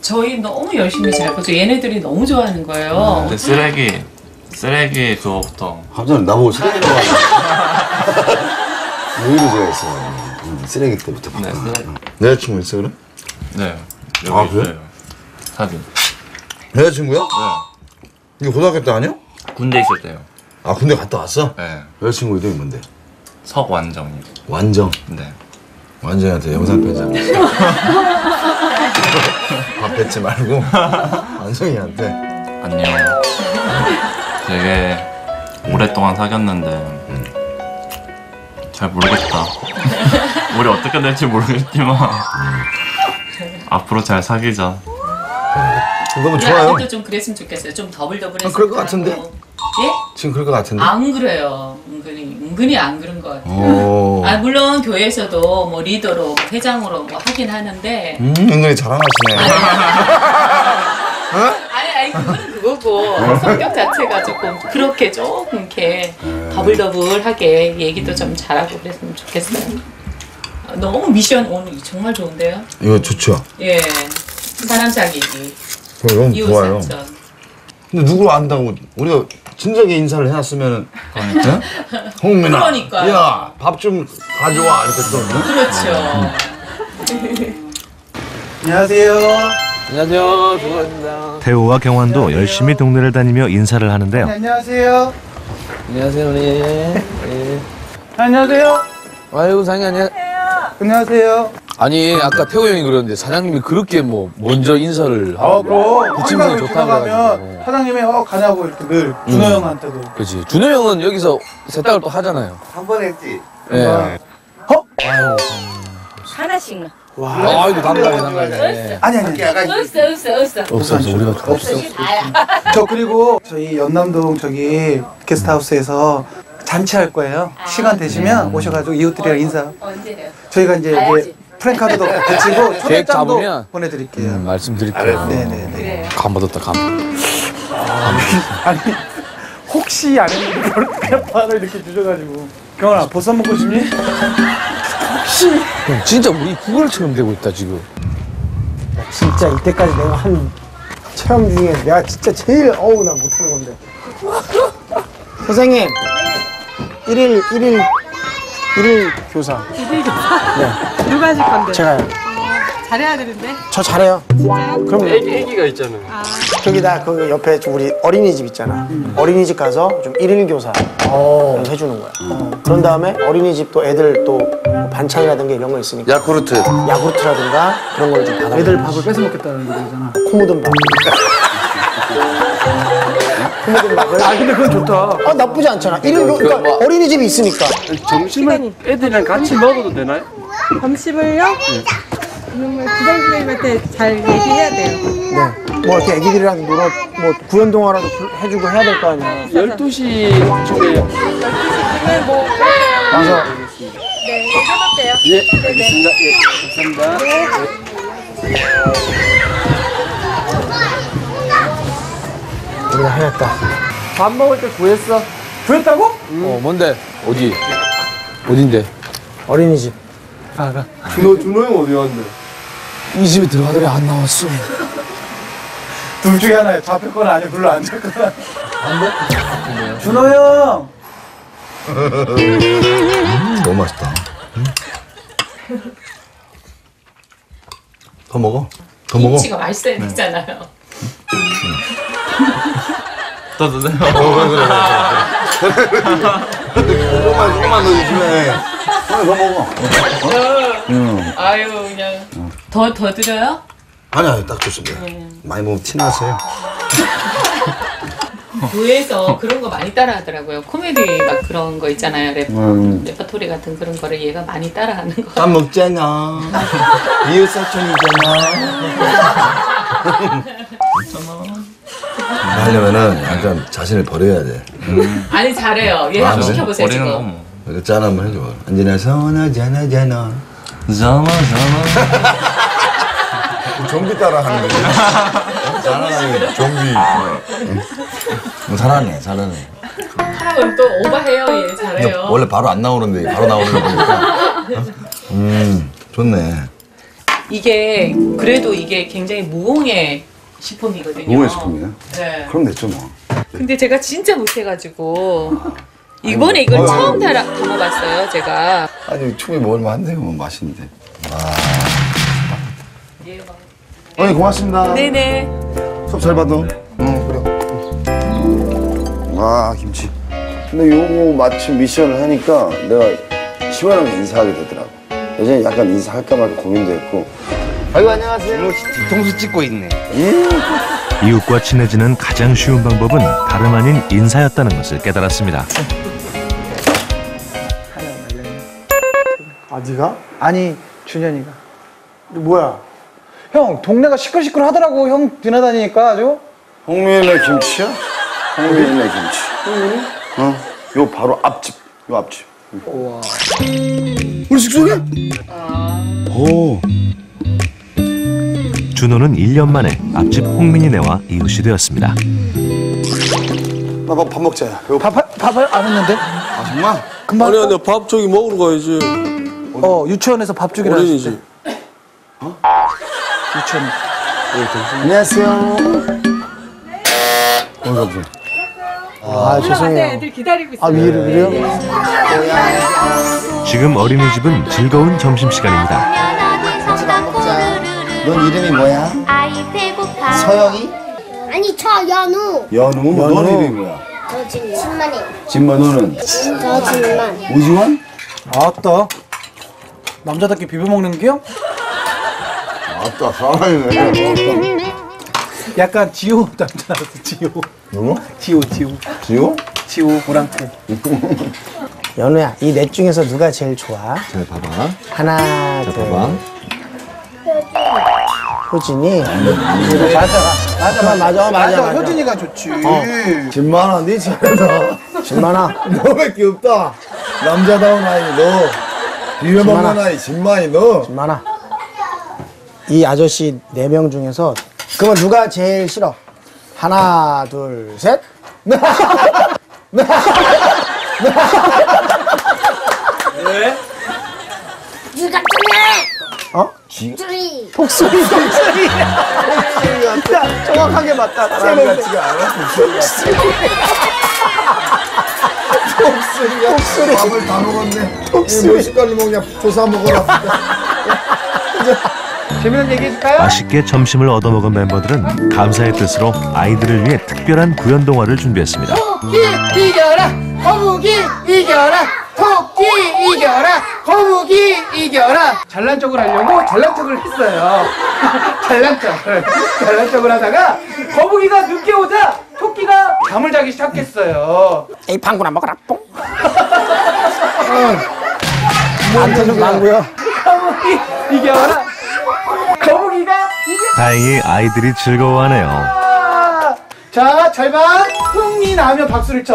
저희 너무 열심히 잘 보죠. 얘네들이 너무 좋아하는 거예요. 근데 쓰레기 쓰레기 그거부터 갑자기 나보고 쓰레기라고 하네. 오히려 제가 있어요. 음, 쓰레기 때부터. 네, 쓰레기. 여자친구 있어, 그럼? 네. 여기 아, 그래? 있어요. 사진. 여자친구야? 네. 이거 고등학교 때 아니야? 군대 있을 때요. 아, 군대 갔다 왔어? 네. 여자친구 이름이 뭔데? 석완정이요. 완정. 네. 완정이한테 영상 편지 *laughs* 밥 뱉지 말고 완정이한테 안녕. 되게 오랫동안 사귀었는데 잘 모르겠다. 우리 어떻게 될지 모르겠지만 앞으로 잘 사귀자. 너무 우리 아들도 좀 그랬으면 좋겠어요. 좀 더블더블했으면 아, 그럴 것 같은데? 예? 지금 그럴 것 같은데? 안 그래요. 은근히 은근히 안 그런 것 같아요. 오. 아 물론 교회에서도 뭐 리더로 뭐 회장으로 뭐 하긴 하는데 음, 은근히 자랑하시네. 아니 아니 그거는 그거고 성격 자체가 조금 그렇게 조금 이렇게 더블더블하게 얘기도 좀 잘하고 그랬으면 좋겠어요. 아, 너무 미션 오늘 정말 좋은데요? 이거 좋죠? 예 사람 사귀기 그거 너무 좋아요. 근데 누구를 안다고 우리가 진작에 인사를 해놨으면 어? 홍민아 그러니까요. 야밥 좀 가져와 이렇게 또 응? 그렇죠. 안녕하세요. 안녕하세요. 수고하셨습니다. 태호와 경환도 열심히 동네를 다니며 인사를 하는데요. 안녕하세요. 안녕하세요, 어머니. 예. 안녕하세요. 아이고, 상이 안녕. 안녕하세요. 아니, 아까 태호 형이 그러는데 사장님이 그렇게 뭐 먼저 인사를 어, 하고 그럼 붙임성이 항상 좋다고 지나가면. 사장님이 어 가냐고 이렇게 늘 준호 형한테도 그렇지. 준호 형은 여기서 세탁을 또 하잖아요. 한 번 했지. 예. 어? 아유, 하나씩만. 와, 이거 단가네, 단가네. 아니 아니. 아니. 없어 없어 없어. 없어, 없어. 우리가 없어. 저 그리고 저희 연남동 저기 게스트하우스에서 잔치할 거예요. 시간 되시면 오셔가지고 이웃들이랑 인사. 언제 해요? 저희가 이제 이제 프랭카드도 *laughs* 붙이고 계획 초대장도 잡으면 보내드릴게요. 음, 말씀드릴게요. 네네네. 감 받았다, 감. 아니 혹시 안 했는데 그걸 그냥 반을 이렇게 주셔가지고 경환아 보쌈 먹고 싶니? 혹시 형, 진짜 우리 구걸처럼 되고 있다, 지금. 진짜 이때까지 내가 한 체험 중에 내가 진짜 제일 어우 나 못하는 건데 선생님 일일 일일 일일 교사? 누가 하실 건데? 제가요. 잘해야 되는데. 저 잘해요. 그럼 애기가 있잖아요. 저기다 그 옆에 좀 우리 어린이집 있잖아. 어린이집 가서 좀 일일 교사 이렇게 해주는 거야. 어. 그런 다음에 어린이집도 애들 또뭐 반찬이라든가 이런 거 있으니까. 야쿠르트. 야구르트라든가 그런 걸 좀 받아 애들 밥을 뺏어 먹겠다는 거잖아. 코 묻은 밥 아 근데 그건 좋다. 어 나쁘지 않잖아 교 그러니까 어린이집이 있으니까 점심을 애들이랑 같이 먹어도 되나요? 점심을요? 그러면 부장 선생님한테 잘 얘기해야 돼요. 네 뭐 이렇게 애기들이랑 놀아 뭐 구연 동화라도 불- 해주고 해야 될 거 아니야 12시 쪽에 그러면 뭐 와서 네, 해볼게요. 예, 알겠습니다. 예, 감사합니다. 우리가 해냈다. 밥 먹을 때 구했어. 구했다고? 어, 뭔데? 어디? 어딘데? 어린이집. 아, 가. 준호 준호 형 어디 갔네? 이 집에 들어가더니 안 나왔어. 둘 중에 하나에 잡혔거나 아니면 별로 안 잡거나. 안 돼? 준호 형! 너무 맛있다. 더 먹어. 더 먹어. 김치가 맛있어야 되잖아요. 더 드세요. 조금만 조금만 더 형이 더 먹어. 응. 아유 그냥 더 더 드려요? 아니 아니 딱 좋습니다. 많이 먹으면 티 나세요. *laughs* 교회에서 그런 거 많이 따라 하더라고요. 코미디 막 그런 거 있잖아요. 랩, 음. 레퍼토리 같은 그런 거를 얘가 많이 따라 하는 거. 밥 먹잖아. *laughs* 이웃 사촌이잖아. *laughs* 하려면은 약간 자신을 버려야 돼. 아니 잘해요. 얘 한번 그래? 시켜보세요 버리는 거 지금. 뭐. 이거 짠 한번 해줘. 안지나 선하잖아 잖아. 자마 자마. 좀비 따라 하는 거지. 잘하네. 좀비. 응, 잘하네, 잘하네. 하라고 또 오버해요. 얘 근데 잘해요. 원래 바로 안 나오는데 바로 나오는 거 보니까. 음, 좋네. 이게 그래도 이게 굉장히 무공의 식품이거든요. 무공의 식품이야? 네. 그럼 됐죠 뭐. 근데 제가 진짜 못해가지고 이번에 이걸 아유. 처음 달아, 담아봤어요. 제가. 아니, 충분히 먹을만 한데요, 뭐 맛있는데. 어머니 고맙습니다. 네네. 수업 잘 받아. 응 그래. 와 김치. 근데 요거 마침 미션을 하니까 내가 시원하게 인사하게 되더라고. 예전에 약간 인사할까 말까 고민도 했고. 아이고 안녕하세요. 뒤통수 찍고 있네. 이웃과 친해지는 가장 쉬운 방법은 다름 아닌 인사였다는 것을 깨달았습니다. 아, 네가? 아니, 준현이가. 뭐야? 형, 동네가 시끌시끌 하더라고, 형 지나다니니까 아주. 홍미일의 김치야? 홍미일의 김치. 어? 요 바로 앞집. 요 앞집. 우와. 우리 숙소에? 오. 준호는 1년 만에 앞집 홍민이네와 이웃이 되었습니다. 밥, 밥, 밥 먹자. 밥, 밥, 밥을 안 했는데? 아 정말? 금방. 아니 근데 밥 저기 먹으러 가야지. 어, 유치원에서 밥 주기로. 때. 어? 유치원. 안녕하세요. 어, 갑자기. 아, 죄송해요. 애들 기다리고 있어요. 아, 위로, 위로요? 지금 어린이집은 즐거운 점심시간입니다. 넌 이름이 뭐야? 아이 배고파. 서영이? 아니 저 연우. 연우. 연우. 넌 이름이 뭐야? 저 지금 진만이. 진마 너는? 저 진만. 오지환? 아따. 남자답게 비벼 먹는 게요? 아따 사랑이네. 약간 지호 남자라서 지호. 누구? 지호, 지호. 지호? 지호, 오랑캐. 연우야, 이 넷 중에서 누가 제일 좋아? 잘 봐봐. 하나, 둘. 봐봐. 효진이. 맞아, 맞아, 맞아, 맞아, 맞아, 맞아. 효진이가 좋지. 진만아 네 잘한다. 진만아. 너밖에 없다. 남자다운 아이 너. 비벼 먹는 진만아. 아이 진만이 너. 진만아. 이 아저씨 네 명 중에서 그러면 누가 제일 싫어? 하나, 둘, 셋. *laughs* *laughs* 왜? 누가 쩌네. 어? 쭈리. 복수리, 복수리. 야, 정확하게 맞다. 사람 같지가 않아. 복수리, 복수리. 밥을 다 먹었네. 복수리. 몇 시까지 먹냐? 보사 먹어라. *laughs* 재밌는 얘기 해줄까요? 맛있게 점심을 얻어먹은 멤버들은 감사의 뜻으로 아이들을 위해 특별한 구연 동화를 준비했습니다. 이겨라 거북이 이겨라 토끼 이겨라 거북이 이겨라 잘난 척을 하려고 잘난 척을 했어요 *laughs* 잘난 척을 잘난 척을 하다가 거북이가 늦게 오자 토끼가 잠을 자기 시작했어요 에이, 방구나 먹어라, 뽕. 안 터져, 방구요. 거북이 이겨라 거북이가 이겨 다행히 아이들이 즐거워하네요. 아, 자, 잘 봐. 흥이 나면 박수를 쳐.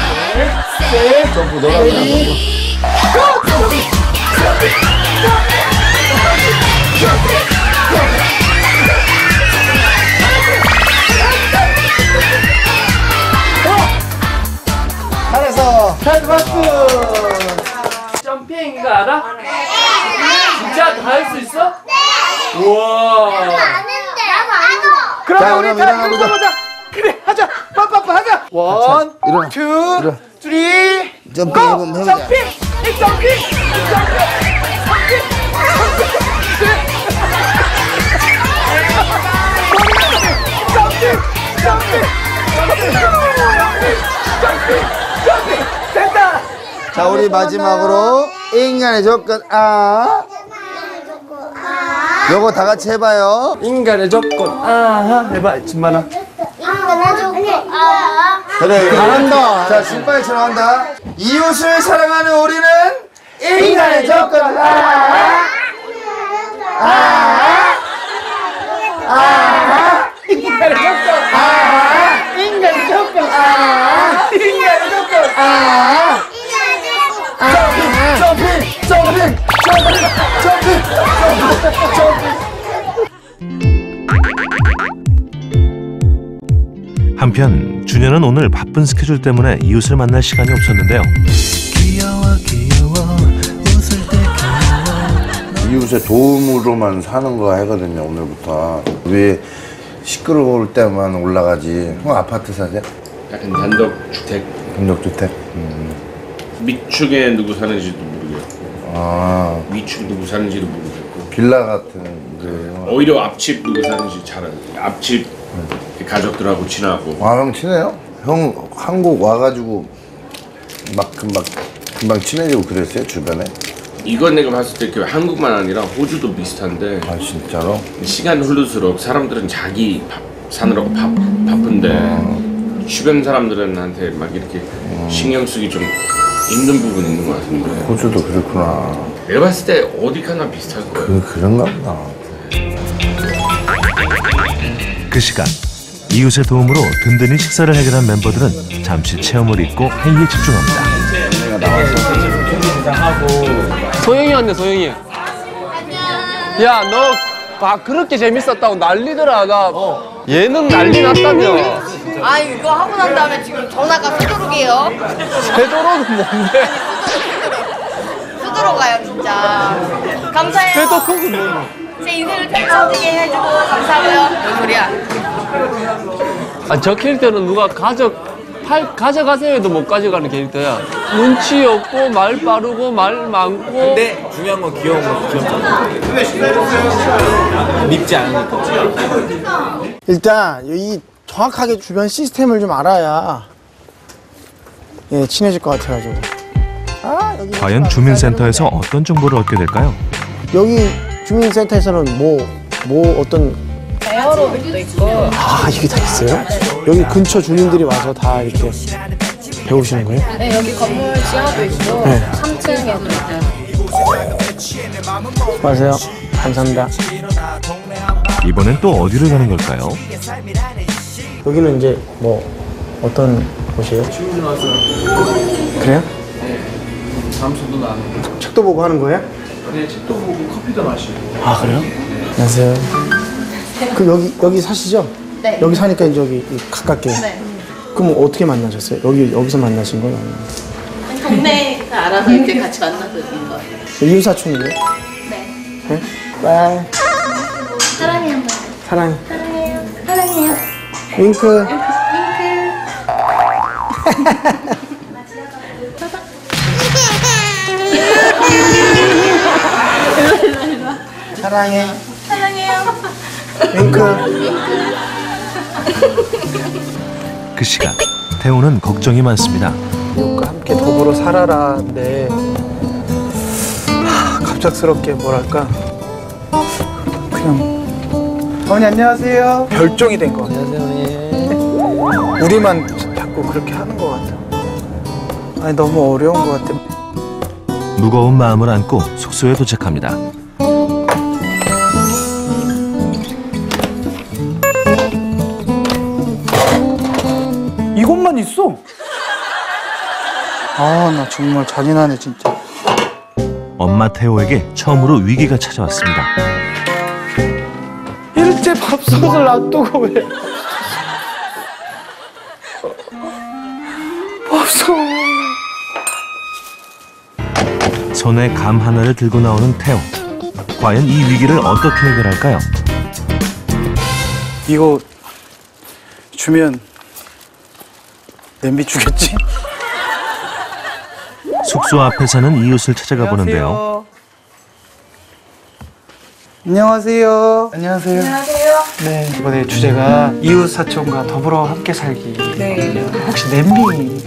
와. 점프 너랑 잘했어. 잘 박수. 점핑 이거 알아? 진짜 다 할 수 있어? 우와. 그러면 자, 우리 그럼 다 일어나 이거 보자. 보자. 그래 하자. 빠빠빠 하자. one, 일어나. two, three. jumping go! 한번 해보자. jumping. jumping. jumping. jumping. jumping. jumping. jumping. 됐다. 자, 우리 마지막으로 인간의 조건 아. 요거 다 같이 해봐요. 인간의 조건 아 해봐 진만아. 그래. 잘한다. 자, 신발처럼 한다. 이웃을 사랑하는 우리는 인간의 조건 아. 아. 아. 인간의 조건. 아. 인간의 조건. 아. 인간의 조건. 아. 점핑, 점핑, 점핑, 점핑, 점핑, 점핑. 한편 준현은 오늘 바쁜 스케줄 때문에 이웃을 만날 시간이 없었는데요. 이웃의 도움으로만 사는 거 하거든요 오늘부터 왜 시끄러울 때만 올라가지 형 아파트 사세요? 약간 단독 주택 단독주택? 밑축에 누구 사는지도 모르겠고 아 위축 누구 사는지도 모르겠고 빌라 같은 거예요 오히려 앞집 누구 사는지 잘 알아요. 앞집 가족들하고 친하고. 아 형 친해요? 형 한국 와가지고 막 금방 금방 친해지고 그랬어요 주변에? 이건 내가 봤을 때 그 한국만 아니라 호주도 비슷한데 아 진짜로? 시간 흐를수록 사람들은 자기 밥 사느라고 바, 바쁜데 주변 사람들은 나한테 막 이렇게 신경 쓰기 좀 힘든 부분이 있는 것 같은데. 호주도 그렇구나. 내가 봤을 때 어디 가나 비슷할 거야 그, 그런가 보다 그 시간 이웃의 도움으로 든든히 식사를 해결한 멤버들은 잠시 체험을 잊고 회의에 집중합니다. 소영이 왔네 소영이. 야 너 봐 그렇게 재밌었다고 난리더라 나. 얘는 난리 났다며. 아 이거 하고 난 다음에 지금 전화가 수두룩이에요. 되도록은 뭔데? 수두룩 가요 진짜. 감사해요. 되도록은 뭔데? 제 인생을 펼쳐지게 해주고 감사하고요. 뭔 소리야? 아, 저 캐릭터는 누가 가져 팔 가져가세요 해도 못 가져가는 캐릭터야. 눈치 없고 말 빠르고 말 많고. 근데 중요한 건 귀여운 거 귀엽잖아. 밉지 않으니까. 일단 이 정확하게 주변 시스템을 좀 알아야 예 친해질 것 같아가지고 아 여기 과연 주민센터에서 어떤 정보를 얻게 될까요? 여기 주민센터에서는 뭐 뭐 어떤 에어로빅도 있고 아 이게 다 있어요? 여기 근처 주민들이 와서 다 이렇게 배우시는 거예요? 네, 여기 건물 지하도 있고 네. 3층에도 있고 수고하세요 감사합니다 이번엔 또 어디를 가는 걸까요? 여기는 이제 뭐 어떤 곳이에요? 그래요? 네. 잠수도 나는. 책도 보고 하는 거예요? 네, 책도 보고 커피도 마시고. 아 그래요? 안녕하세요 그 여기 여기 사시죠? 네. 여기 사니까 이제 여기 가깝게 네. 그럼 어떻게 만나셨어요? 여기 여기서 만나신 거예요? 동네에서 알아서 이제 같이 만나서 있는 거예요. 이웃 사촌이에요? 네. 네? 바이 사랑해 한번. 사랑해 사랑해요. 사랑해요. 윙크 *laughs* 사랑해 사랑해요. 윙크 그 시간 태우는 걱정이 많습니다. 이웃과 함께 더불어 살아라인데 하, 갑작스럽게 뭐랄까 그냥 어머니 안녕하세요. 별종이 된 거. 안녕하세요. 우리만 자꾸 그렇게 하는 것 같아. 아니 너무 어려운 것 같아. 무거운 마음을 안고 숙소에 도착합니다. 아 나 정말 잔인하네 진짜. 엄마 태호에게 처음으로 위기가 찾아왔습니다. 일제 밥솥을 놔두고 왜? 밥솥. 손에 감 하나를 들고 나오는 태호. 과연 이 위기를 어떻게 해결할까요? 이거 주면 냄비 주겠지? 숙소 앞에 사는 이웃을 찾아가 보는데요. 안녕하세요. 안녕하세요. 네, 이번에 주제가 이웃 사촌과 더불어 함께 살기. 네. 혹시 냄비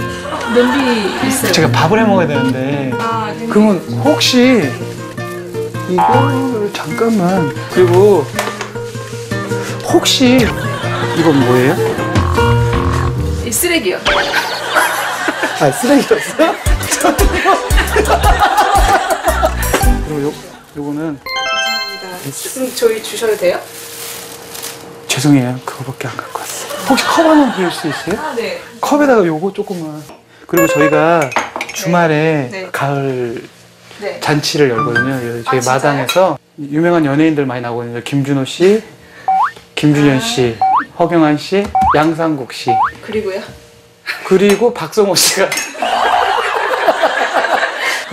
냄비 있어요. 제가 밥을 해 먹어야 되는데 아, 냄비. 그러면 혹시 이거를 잠깐만 그리고 혹시 이건 뭐예요? 이 쓰레기요. 아 쓰레기였어? *laughs* 그리고 요 요거는 그럼 저희 주셔도 돼요? 죄송해요 그거밖에 안 갖고 왔어요. 혹시 컵 하나 빌릴 수 있어요? 아, 네. 컵에다가 요거 조금만. 그리고 저희가 주말에 네. 가을 네. 잔치를 열거든요. 저희 아? 마당에서 유명한 연예인들 많이 나오거든요. 김준호 씨, 김준현 씨, 허경환 씨, 양상국 씨, 그리고요? 그리고 박성호 씨가.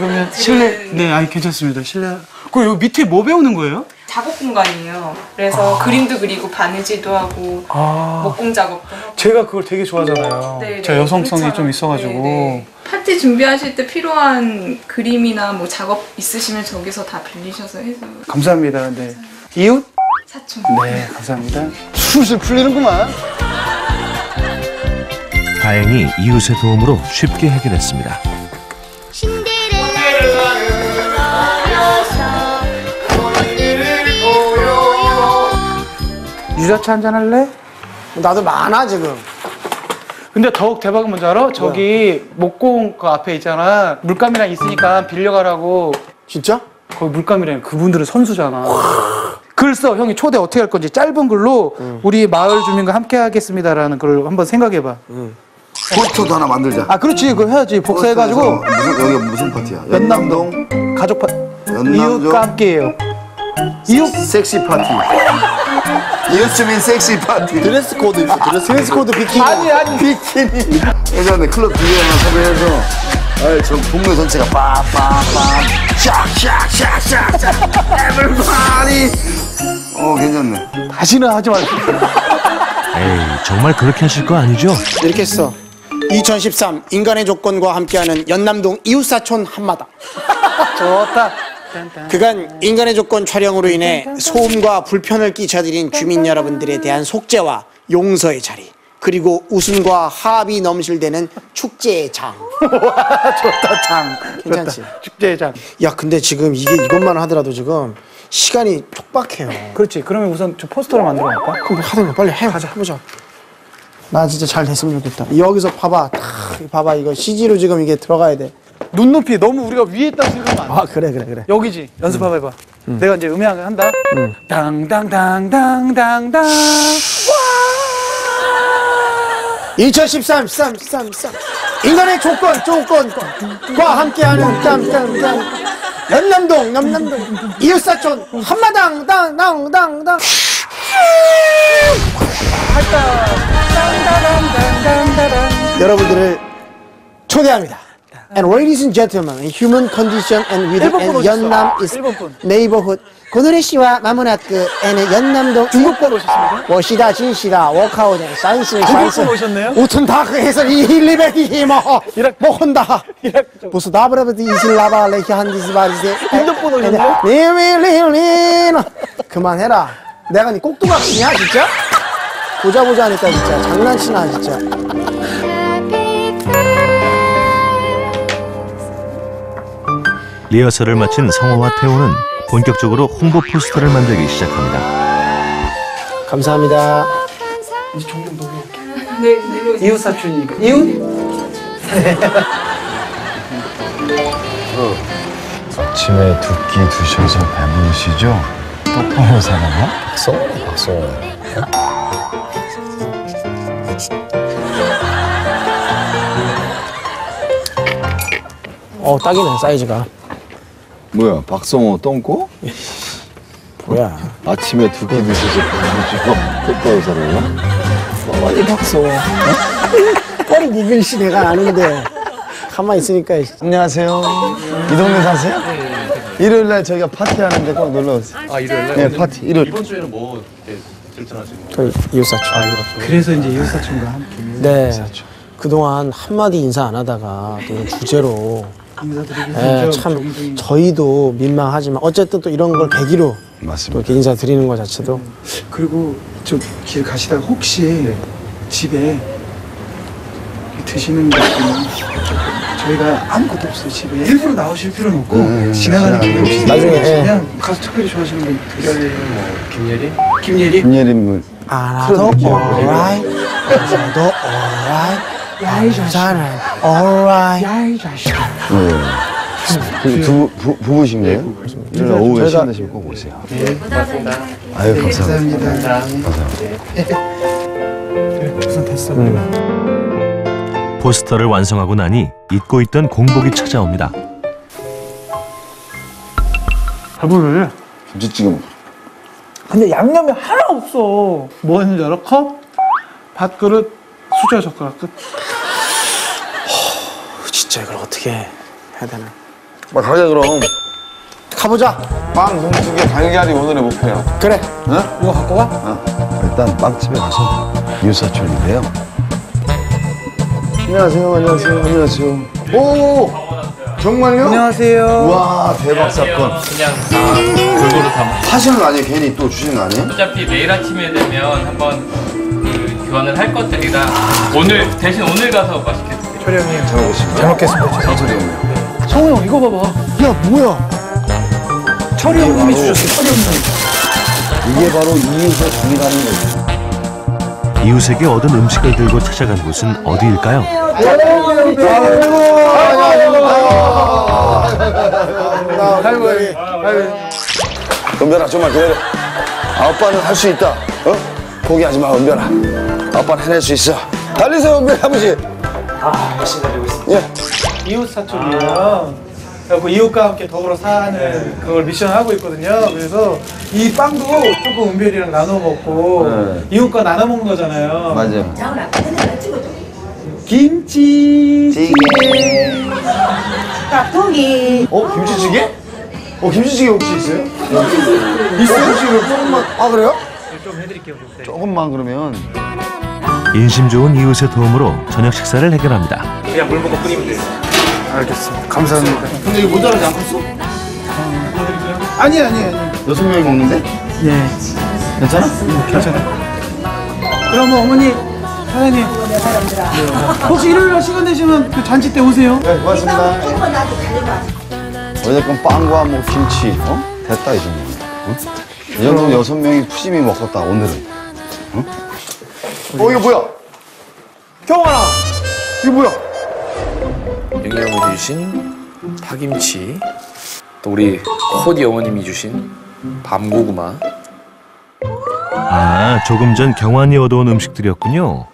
그러면 실내 네, 아니 괜찮습니다. 실내. 그 여기 밑에 뭐 배우는 거예요? 작업 공간이에요. 그래서 그림도 그리고 바느질도 하고 아. 목공 작업도 하고 제가 그걸 되게 좋아하잖아요. 네, 제가 네, 여성성이 그렇죠. 좀 있어가지고. 파티 준비하실 때 필요한 그림이나 뭐 작업 있으시면 저기서 다 빌리셔서 해서 감사합니다. 네. 이웃? 사촌. 네, 감사합니다. 술술 풀리는구만. 다행히 이웃의 도움으로 쉽게 해결했습니다. 유자차 한잔 할래? 나도 많아 지금. 근데 더욱 대박은 뭔지 알아? 저기 목공 그 앞에 있잖아. 물감이랑 있으니까 빌려가라고. 진짜? 거기 물감이랑 그분들은 선수잖아. 글 써. 형이 초대 어떻게 할 건지 짧은 글로 우리 마을 주민과 함께 하겠습니다라는 걸 한번 생각해봐. 포스터도 하나 만들자. 아, 그렇지. 그거 해야지. 복사해가지고. 무슨 여기 무슨 파티야? 연남동 가족 파 연남동 이웃과 함께해요. 이웃 섹시 파티. 이웃 주민 섹시 파티. 드레스 코드 있어. 드레스, 드레스 코드 비키니. 아니 아니 비키니. 예전에 클럽 DJ 하나 섭외해서 아이 저 동네 전체가 빠빠빰 샥샥샥샥 에블바디. 어 괜찮네. 다시는 하지 말고. 에이, 정말 그렇게 하실 거 아니죠? 이렇게 써. 2013 인간의 조건과 함께하는 연남동 이웃사촌 한마당. 좋다. 그간 인간의 조건 촬영으로 인해 소음과 불편을 끼쳐드린 주민 여러분들에 대한 속죄와 용서의 자리 그리고 웃음과 화합이 넘실대는 축제의 장 *laughs* 좋다 장. 괜찮지? 좋다. 축제장. 야 근데 지금 이게 이것만 하더라도 지금 시간이 촉박해요 그렇지. 그러면 우선 저 포스터를 만들어 갈까? 그럼 하든가 빨리 해 가자 해보자 나 진짜 잘 됐으면 좋겠다 여기서 봐봐 탁 봐봐 이거 CG로 지금 이게 들어가야 돼 눈높이 너무 우리가 위에 있다고 생각하면 안 돼. 아 그래 그래 그래 여기지. 연습 한번 해봐. 내가 이제 음향 한다. 응. 당당당당당당. 2013 13 13 13 인간의 조건 조건과 함께하는 땀땀땀 연남동 남남동 이웃사촌 한마당 당당당당 여러분들을 초대합니다. And ladies and gentlemen, human condition and with 일본 분 and 오셨어. 연남 is 일본 분. neighborhood. 고노래 씨와 마모나크 and 연남동 중국분 오셨습니다. 워시다 진시다 워카오네 산스 산스 분 오셨네요? 우튼 다크 해서 이힐리베기 뭐 뭐한다. 무슨 다브라브디 이슬라바 레키 한디스 바리세 인도분 오셨네요? 리밀리밀 그만해라. 내가 네 꼭두각시냐 진짜? 보자 보자 하니까 진짜 장난치나 진짜. 리허설을 마친 성호와 태호는 본격적으로 홍보 포스터를 만들기 시작합니다. 감사합니다. 이제 종종 놀러 네, 눌러 이웃 사촌이니까 이웃? 아침에 두 끼 드셔서 배부르시죠? 똑바로 살아나? 박성? 박성. 어 딱이네 사이즈가. 뭐야 박성호 똥꼬? 뭐야? 아침에 두 끼 드셔서 배부르시고 똑바로 살아나? 어디 박성호? 빨리 네 글씨 내가 아는데 가만 있으니까. 안녕하세요. 이 동네 사세요? 일요일 날 저희가 파티 하는데 꼭 놀러 오세요. 아 일요일 날? 네, 파티 일요일. 이번 주에는 뭐 이렇게 결정하시는 저 이웃 사촌. 그래서 이제 이웃 사촌과 함께 네. 그동안 한마디 인사 안 하다가 또 주제로 예, 좀참 저희도 민망하지만 어쨌든 또 이런 걸 계기로 또 이렇게 인사 드리는 것 자체도. 그리고 저길 가시다가 혹시 집에 드시는 거 있으면 저희가 아무것도 없어요 집에. 일부러 나오실 필요는 없고 음, 지나가는 길에 혹시 나중에, 있으면 가서 특별히 좋아하시는 분 드려요. 뭐 김예리? 김예리? 김예림 분. 알아도 alright. 알아도 alright 야 이 자식 나는 alright 야 이 자식 그 두, 부, 부부신가요? 날 오후에 시간 되시면 꼭 오세요. 네 아유, 네, 감사합니다. 감사합니다. 우선 됐어 포스터를 완성하고 나니 잊고 있던 공복이 찾아옵니다. 밥을 김치찌개 먹 근데 양념이 하나 없어. 뭐 했는지 알아? 컵, 밥그릇, 수저 젓가락 끝 진짜 이걸 어떻게 해야 되나 막 가자 그럼. 가보자 빵 동두개 달걀이 오늘의 목표야. 그래 어? 이거 갖고 가? 어. 일단 빵집에 가서 유사촌인데요. 안녕하세요, 안녕하세요, 안녕하세요. 오, 정말요? 안녕하세요. 와, 대박 사건. 그냥 다 골고루 다 사시는 거 아니에요? 괜히 또 주시는 거 아니에요? 어차피 내일 아침에 되면 한번 그 교환을 할 것들이라 오늘 대신 오늘 가서 맛있게 형님 잘 먹겠습니다. 잘 먹겠습니다 저소리 형님. 성우 형 이거 봐봐 야 뭐야 철이 형님이 주셨어 철이 형님 이게 바로 이웃의 정이라는 거죠. 이웃에게 얻은 음식을 들고 찾아간 곳은 어디일까요? 은별아, 좀만 기다려. 아빠는 할 수 있다. 어? 포기하지 마, 은별아. 아빠는 해낼 수 있어. 달리세요, 은별 아버지. 아 열심히 달리고 있습니다 예. 이웃 사촌이에요 그래서 이웃과 함께 더불어 사는 그걸 미션 하고 있거든요 그래서 이 빵도 조금 은별이랑 나눠 먹고 네. 이웃과 나눠 먹는 거잖아요 맞아요. 김치 찌개. 깍두기. 어, 김치찌개? 어, 김치찌개 혹시 있어요? 있어요? 김치찌개 조금만. 아, 그래요? 좀 해드릴게요 조금만 그러면. 인심 좋은 이웃의 도움으로 저녁 식사를 해결합니다. 그냥 물 먹고 끓이면 돼요 알겠습니다 감사합니다 근데 이거 모자라지 않겠어? 아니 아니 아니 여섯 명이 먹는데? 네 괜찮아? 괜찮아요 그럼 어머니 사장님 혹시 일요일 날 시간 되시면 그 잔치 때 오세요 네, 고맙습니다. 어쨌건 빵과 뭐 김치, 어? 됐다, 이 정도면. 어? 이 정도면 여섯 명이 푸짐히 먹었다, 오늘은. 어? 어, 이거 뭐야? 경환아! 이거 뭐야? 영양을 주신 파김치 또 우리 코디 어머님이 주신 밤고구마 아, 조금 전 경환이 얻어온 음식들이었군요.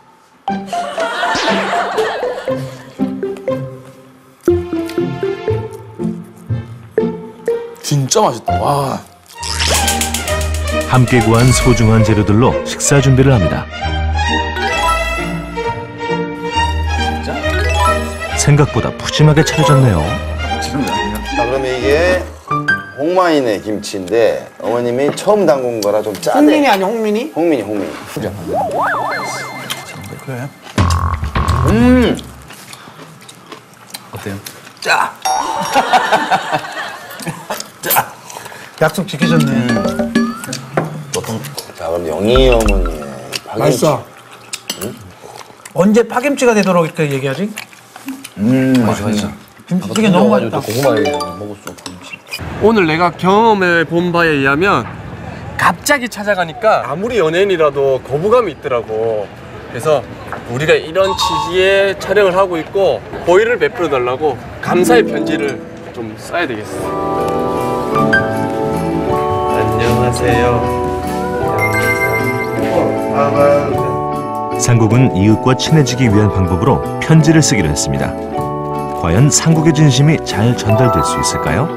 진짜 맛있다 와 함께 구한 소중한 재료들로 식사 준비를 합니다. 생각보다 푸짐하게 차려졌네요. 자, 그러면 이게 홍마이네 김치인데 어머님이 처음 담근 거라 좀 짜대. 홍민이 아니야 홍민이? 홍민이, 홍민이. 그래 음! 어때요? 짜! *laughs* 약속 지키셨네 자, 그럼 영희 어머니의 파김치. 맛있어 언제 파김치가 되도록 얘기하지? 음, 맛있어 김치찌개 너무 맛있다 고구마 먹었어 김치 오늘 내가 경험해 본 바에 의하면 갑자기 찾아가니까 아무리 연예인이라도 거부감이 있더라고. 그래서 우리가 이런 취지의 촬영을 하고 있고 호의를 베풀어 달라고 감사의 편지를 좀 써야 되겠어. 안녕하세요. 상국은 이웃과 친해지기 위한 방법으로 편지를 쓰기로 했습니다. 과연 상국의 진심이 잘 전달될 수 있을까요?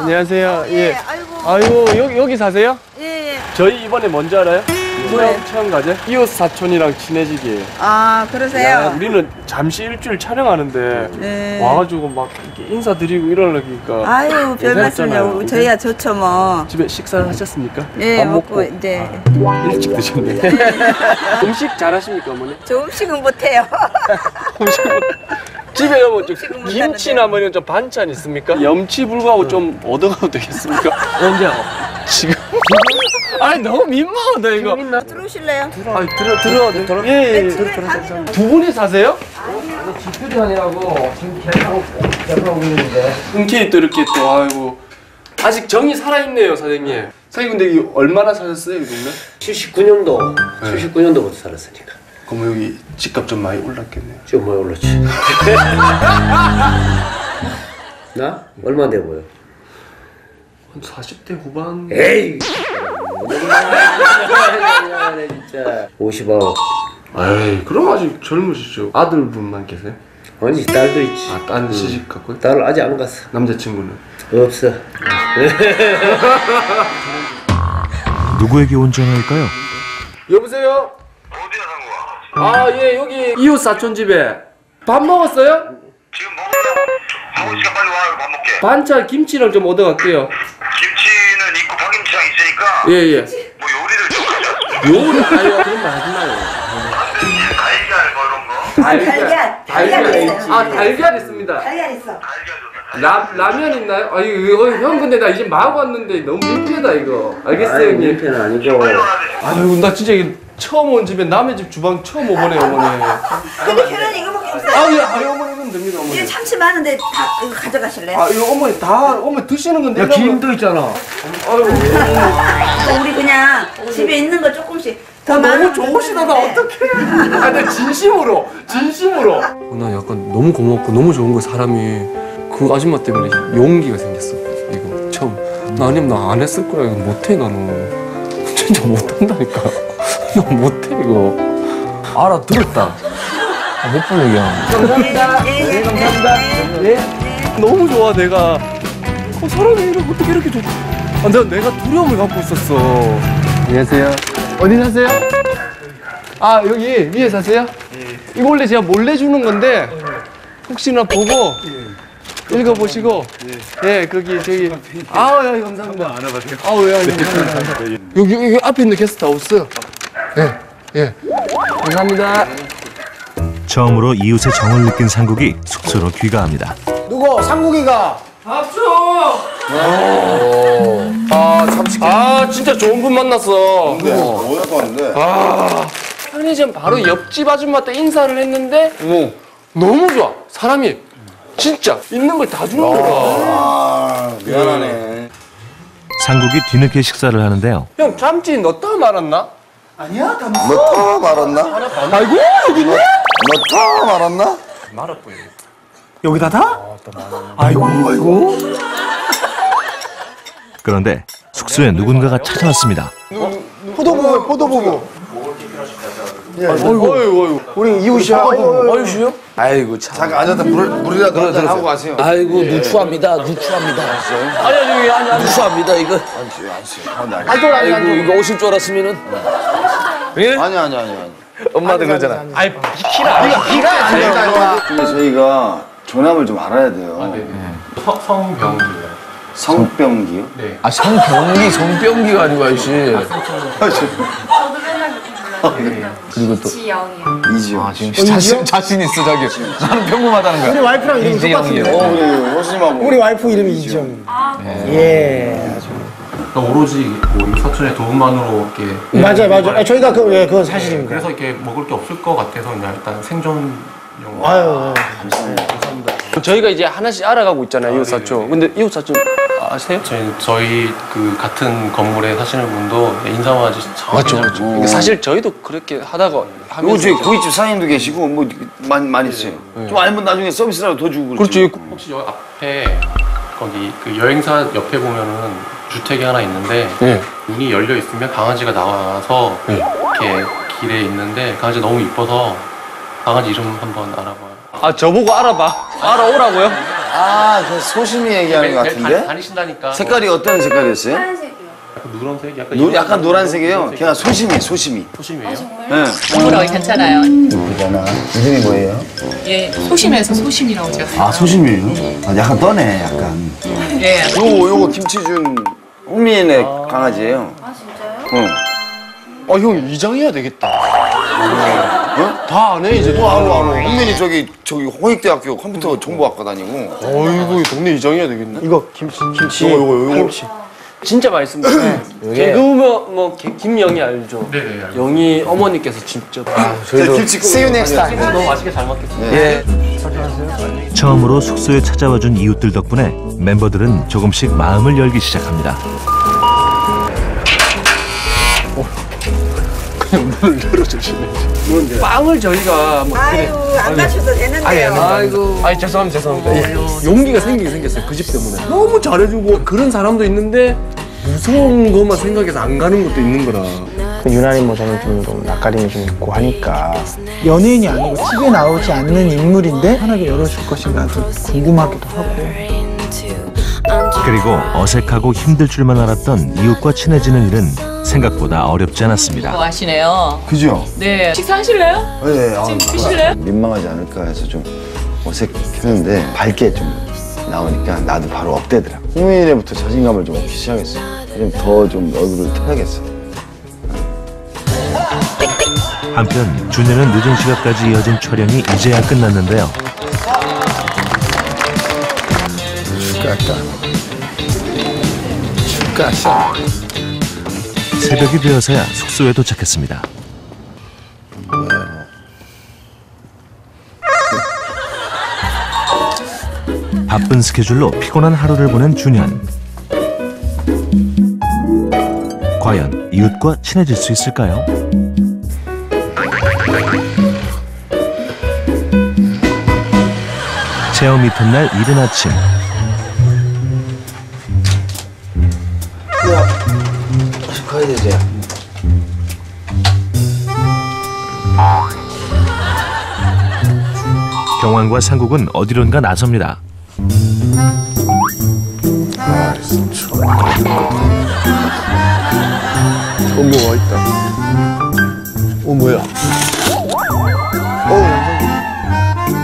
안녕하세요. 예. 아이고 여기 여기 사세요? 예, 예. 저희 이번에 뭔지 알아요? 뭐예요? 처음 가죠? 이웃 사촌이랑 친해지기. 아, 그러세요? 야, 우리는 잠시 일주일 촬영하는데 네. 와가지고 막 이렇게 인사드리고 이러려니까 아유, 별. 말씀이요. 저희야 좋죠, 뭐. 집에 식사 하셨습니까? 예, 밥 먹고, 먹고 이제. 일찍 드셨네. *laughs* 음식 잘하십니까 어머니? 저 음식은 못해요. *laughs* 집에 뭐좀 김치나 뭐 이런 좀 반찬 있습니까? 염치 불구하고 좀 얻어가도 되겠습니까? 언제? 지금? 아니 너무 민망하다 이거. 들어오실래요? 아 들어 들어 들어 예예 들어 두 분이 사세요? 집회장이라고 지금 개하고 개하고 있는데 흔쾌히 또 이렇게 또 아이고 아직 정이 살아있네요 사장님. 사장님 근데 이 얼마나 사셨어요 이 동네? 79년도 79년도부터 살았으니까 그럼 여기 집값 좀 많이 올랐겠네요. 좀 많이 올랐지 나? 얼마 돼 보여? 한 40대 후반. 에이 진짜 59 에이 그럼 아직 젊으시죠. 아들분만 계세요? 아니 딸도 있지 아, 딸 시집 갔고요? 딸 아직 안 갔어 남자친구는? 없어 누구에게 온 전화일까요? 여보세요? 어디야? 아 예 여기 이웃 사촌 집에 밥 먹었어요? 지금 먹었어. 먹으니까 빨리 와 밥 먹게. 반찬 김치랑 좀 얻어갈게요. 김치는 있고 파김치랑 있으니까. 예 예. 뭐 요리를 좀 하자. 요리 아유 그런 말 하지 마요. 달걀 뭐 이런 거. 달걀, 달걀 있어요. 아 달걀 있습니다. 달걀 있어. 라, 라면 있나요? 아유 이거 형 근데 나 이제 막 왔는데 너무 민폐다 이거 알겠어요 아이, 형님 민폐는 아니고 아유 나 진짜 이게 처음 온 집에 남의 집 주방 처음 오보네요 어머니. *laughs* 근데 계란 이거밖에 없어요. 아유 아유 어머니 그럼 됩니다 어머니. 이게 참치 많은데 다 이거 가져가실래요? 아 이거 어머니 다 어머니 드시는 건데. 야 김도 있잖아. 아유. 그러니까 우리 그냥 집에 있는 거 조금씩 더 아, 많은 너무 좋으시다 나 어떡해. 아 근데 진심으로 진심으로. 나 약간 너무 고맙고 너무 좋은 거 사람이 그 아줌마 때문에 용기가 생겼어 이거 처음. 나 아니면 나 안 했을 거야. 이거 못해 나는. *laughs* 진짜 못한다니까 나 못해 이거. 알아 들었다. 아, 몇번 얘기야. 감사합니다. 네 감사합니다. 네 너무 좋아 내가. 어, 사람이 이렇게 어떻게 이렇게 좋 아, 내가, 내가 두려움을 갖고 있었어. 안녕하세요. 어디 사세요? 아 여기 위에 사세요? 이거 원래 제가 몰래 주는 건데 혹시나 보고 읽어보시고. 예. 거기 저기. 아우 야 감사합니다. 알아봐세요? 아우 야 감사합니다. 여기 여기 앞에 있는 게스트하우스 예 예 감사합니다 처음으로 이웃의 정을 느낀 상국이 숙소로 귀가합니다. 누구? 상국이가 박수 아 참치 아 진짜 좋은 분 만났어 근데 뭐야 봤는데? 아 편의점 바로 옆집 아줌마한테 인사를 했는데 너무 좋아 사람이 진짜 있는 걸 다 주는 거야 아, 미안하네. 상국이 뒤늦게 식사를 하는데요. 형 참치 넣다 말았나? 아니야 다 너타 말았나? 아이고 여기 있네 너타 말았나? 여기다 다? 아이고 아이고. 그런데 숙소에 누군가가 찾아왔습니다. 포도부 포도부 부 어이구 어이구 우리 이웃이야 어이슈요? 아이고 참. 잠깐 앉았다 물, 물이라도 한잔 하고 가세요. 아이고 누추합니다 누추합니다. 아니 아니 아니 아니. 누추합니다 이거. 앉아, 앉아. 아이고 이거 오실 줄 알았으면은. 예? 아니, 아니, 아니, 아니. 엄마도 그러잖아. 아이 키라. 네가 키가 아니야 근데 저희가 조남을 좀 알아야 돼요. 성병기요. 성병기요? 네. 아 성병기 성병기가 아니고 아저씨 그리고 또 지영이요. 이지영. 아, 지금 자신 자신 있어 자기. 나는 평범하다는 거야. 우리 와이프랑 이름이 이재영이요. 똑같은데. 어, 우리 호수님하고. 우리 와이프 이름이 이지영. 예. 아주. 그러니까 오로지 뭐이 사촌의 도움만으로 이렇게 맞아요 맞아요. 아, 저희가 그, 예, 그건 사실입니다. 그래서 이렇게 먹을 게 없을 것 같아서 그냥 일단 생존 아유, 감사합니다. 저희가 이제 하나씩 알아가고 있잖아요, 이웃 사촌. 근데 이웃 사촌 아세요? 저희, 저희 그 같은 건물에 사시는 분도 인사만 하지 정확히 맞죠, 잘 맞죠. 모르고. 사실 저희도 그렇게 하다가 하면서 요거 고깃집 사장님도 계시고 뭐 많이 많이 있어요. 좀 알면 나중에 서비스라도 더 주고 그렇지. 혹시 여기 앞에 거기 그 여행사 옆에 보면은 주택이 하나 있는데 네. 문이 열려 있으면 강아지가 나와서 이렇게 길에 있는데 강아지 너무 이뻐서 강아지 이름 한번 알아봐요. 아 저보고 알아봐. 알아오라고요? 아, 그 소심이 얘기하는 것 같은데? 다니 신다니까. 색깔이 어떤 색깔이었어요? 약간 누런색, 약간 노, 약간 노란색이에요. 걔가 소심이, 소심이. 소심이에요? 네. 뭐라고 괜찮아요. 이쁘잖아. 이름이 뭐예요? 예, 소심해서 소심이라고 제가 아, 소심이에요? 아, 약간 떠네, 약간. 예. 요거, 요거 김치준 홍미인의 강아지예요. 아, 진짜요? 어. 어, 형 이장해야 되겠다. 어? 다 안 해, 이제. 또 알아, 알아. 홍민이 저기, 저기 홍익대학교 컴퓨터 정보학과 다니고. 어이구, 동네 이장해야 되겠네. 이거 김치, 김치. 요거, 요거, 요거. 김치. 진짜 맛있습니다. 개그우먼 뭐 개- 김영희 알죠? 네네. 영희 어머니께서 진짜. 아, 저희도 김치 See you next time. 너무 맛있게 잘 먹겠습니다. 예. 처음으로 숙소에 찾아와 준 이웃들 덕분에 멤버들은 조금씩 마음을 열기 시작합니다. 문을 열어주시네. *laughs* 빵을 저희가 뭐 아유, 안 가셔도 되는데요. 아니, 아이고. 아니, 죄송합니다, 죄송합니다. 예. 용기가 생기게 생겼어요, 그 집 때문에. 너무 잘해주고 그런 사람도 있는데 무서운 것만 생각해서 안 가는 것도 있는 거라. 그 유난히 뭐 저는 좀, 좀 낯가림이 좀 있고 하니까 연예인이 아니고 TV에 나오지 않는 인물인데 편하게 열어줄 것인가 좀 궁금하기도 하고. 그리고 어색하고 힘들 줄만 알았던 이웃과 친해지는 일은 생각보다 어렵지 않았습니다. 뭐 하시네요. 그죠? 네. 식사하실래요? 네, 아, 지금 드실래요? 민망하지 않을까 해서 좀 어색했는데 밝게 좀 나오니까 나도 바로 업되더라. 홍민이네부터 자신감을 좀 얻기 시작했어. 좀더 좀 얼굴을 펴야겠어. 한편 준현은 늦은 시간까지 이어진 촬영이 이제야 끝났는데요. 죽겠다. 죽겠어. 새벽이 되어서야 숙소에 도착했습니다. 바쁜 스케줄로 피곤한 하루를 보낸 준현. 과연 이웃과 친해질 수 있을까요? 체험 이튿날 이른 아침 되지. 경환과 상국은 어디론가 나섭니다. 어, 뭐가 있다. 어, 뭐야?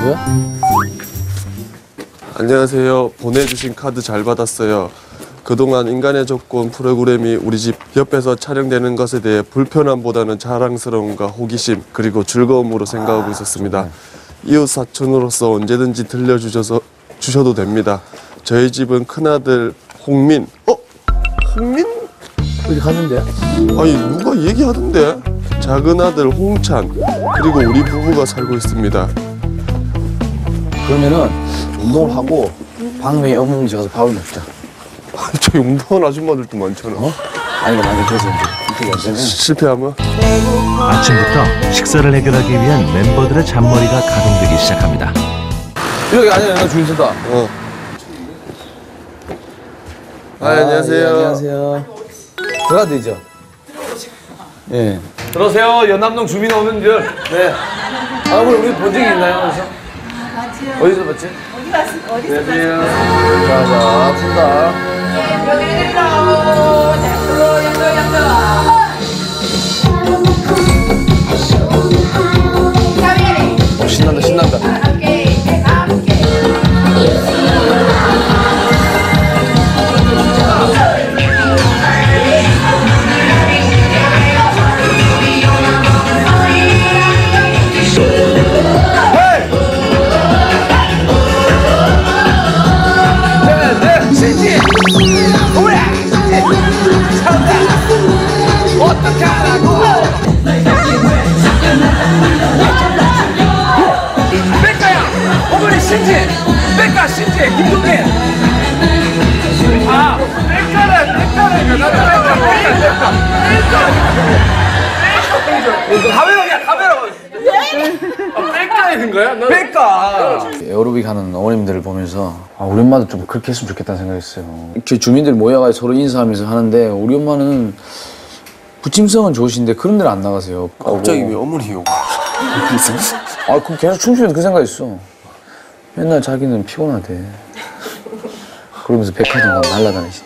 뭐야? 안녕하세요. 보내주신 카드 잘 받았어요. 그동안 인간의 조건 프로그램이 우리 집 옆에서 촬영되는 것에 대해 불편함보다는 자랑스러움과 호기심 그리고 즐거움으로 생각하고 있었습니다. 이웃 사촌으로서 언제든지 들려주셔서 주셔도 됩니다. 저희 집은 큰아들 홍민. 어? 홍민? 어디 갔는데? 아니 누가 얘기하던데? 작은 아들 홍찬 그리고 우리 부부가 살고 있습니다. 그러면은 운동을 하고 방에 어머니 집 가서 밥을 먹자. 저 운동하는 아줌마들도 많잖아. 아니 만약 그래서 이렇게 하면 실패하면 아침부터 식사를 해결하기 위한 멤버들의 잔머리가 가동되기 시작합니다. 여기 아니야 나 주인 선다. 어. 아, 안녕하세요. 예, 안녕하세요. 들어가도 되죠? 예. 들어오세요. 연남동 주민 어머님들. 네. 아, 우리, 우리 본 적이 있나요? 어디서? 어디서 봤지? 어디 갔어? 어디서 안녕하세요. 갔어? 자, 자, 푼다. 어, 신난다 신난다. 그렇지 김동민 아 뺄까라 뺄까라 카메라야 카메라 아, 뺄까 했는 거야? 뺄까 에어로빅 하는 어머님들을 보면서 아, 우리 엄마도 좀 그렇게 했으면 좋겠다는 생각이 했어요. 이렇게 주민들 모여가지고 서로 인사하면서 하는데 우리 엄마는 부침성은 좋으신데 그런 데를 안 나가세요. 갑자기 왜 어머니 욕? 아, 그 계속 춤추면서 그 생각했어. 맨날 자기는 피곤하대. 그러면서 백화점 가고 날라다니시.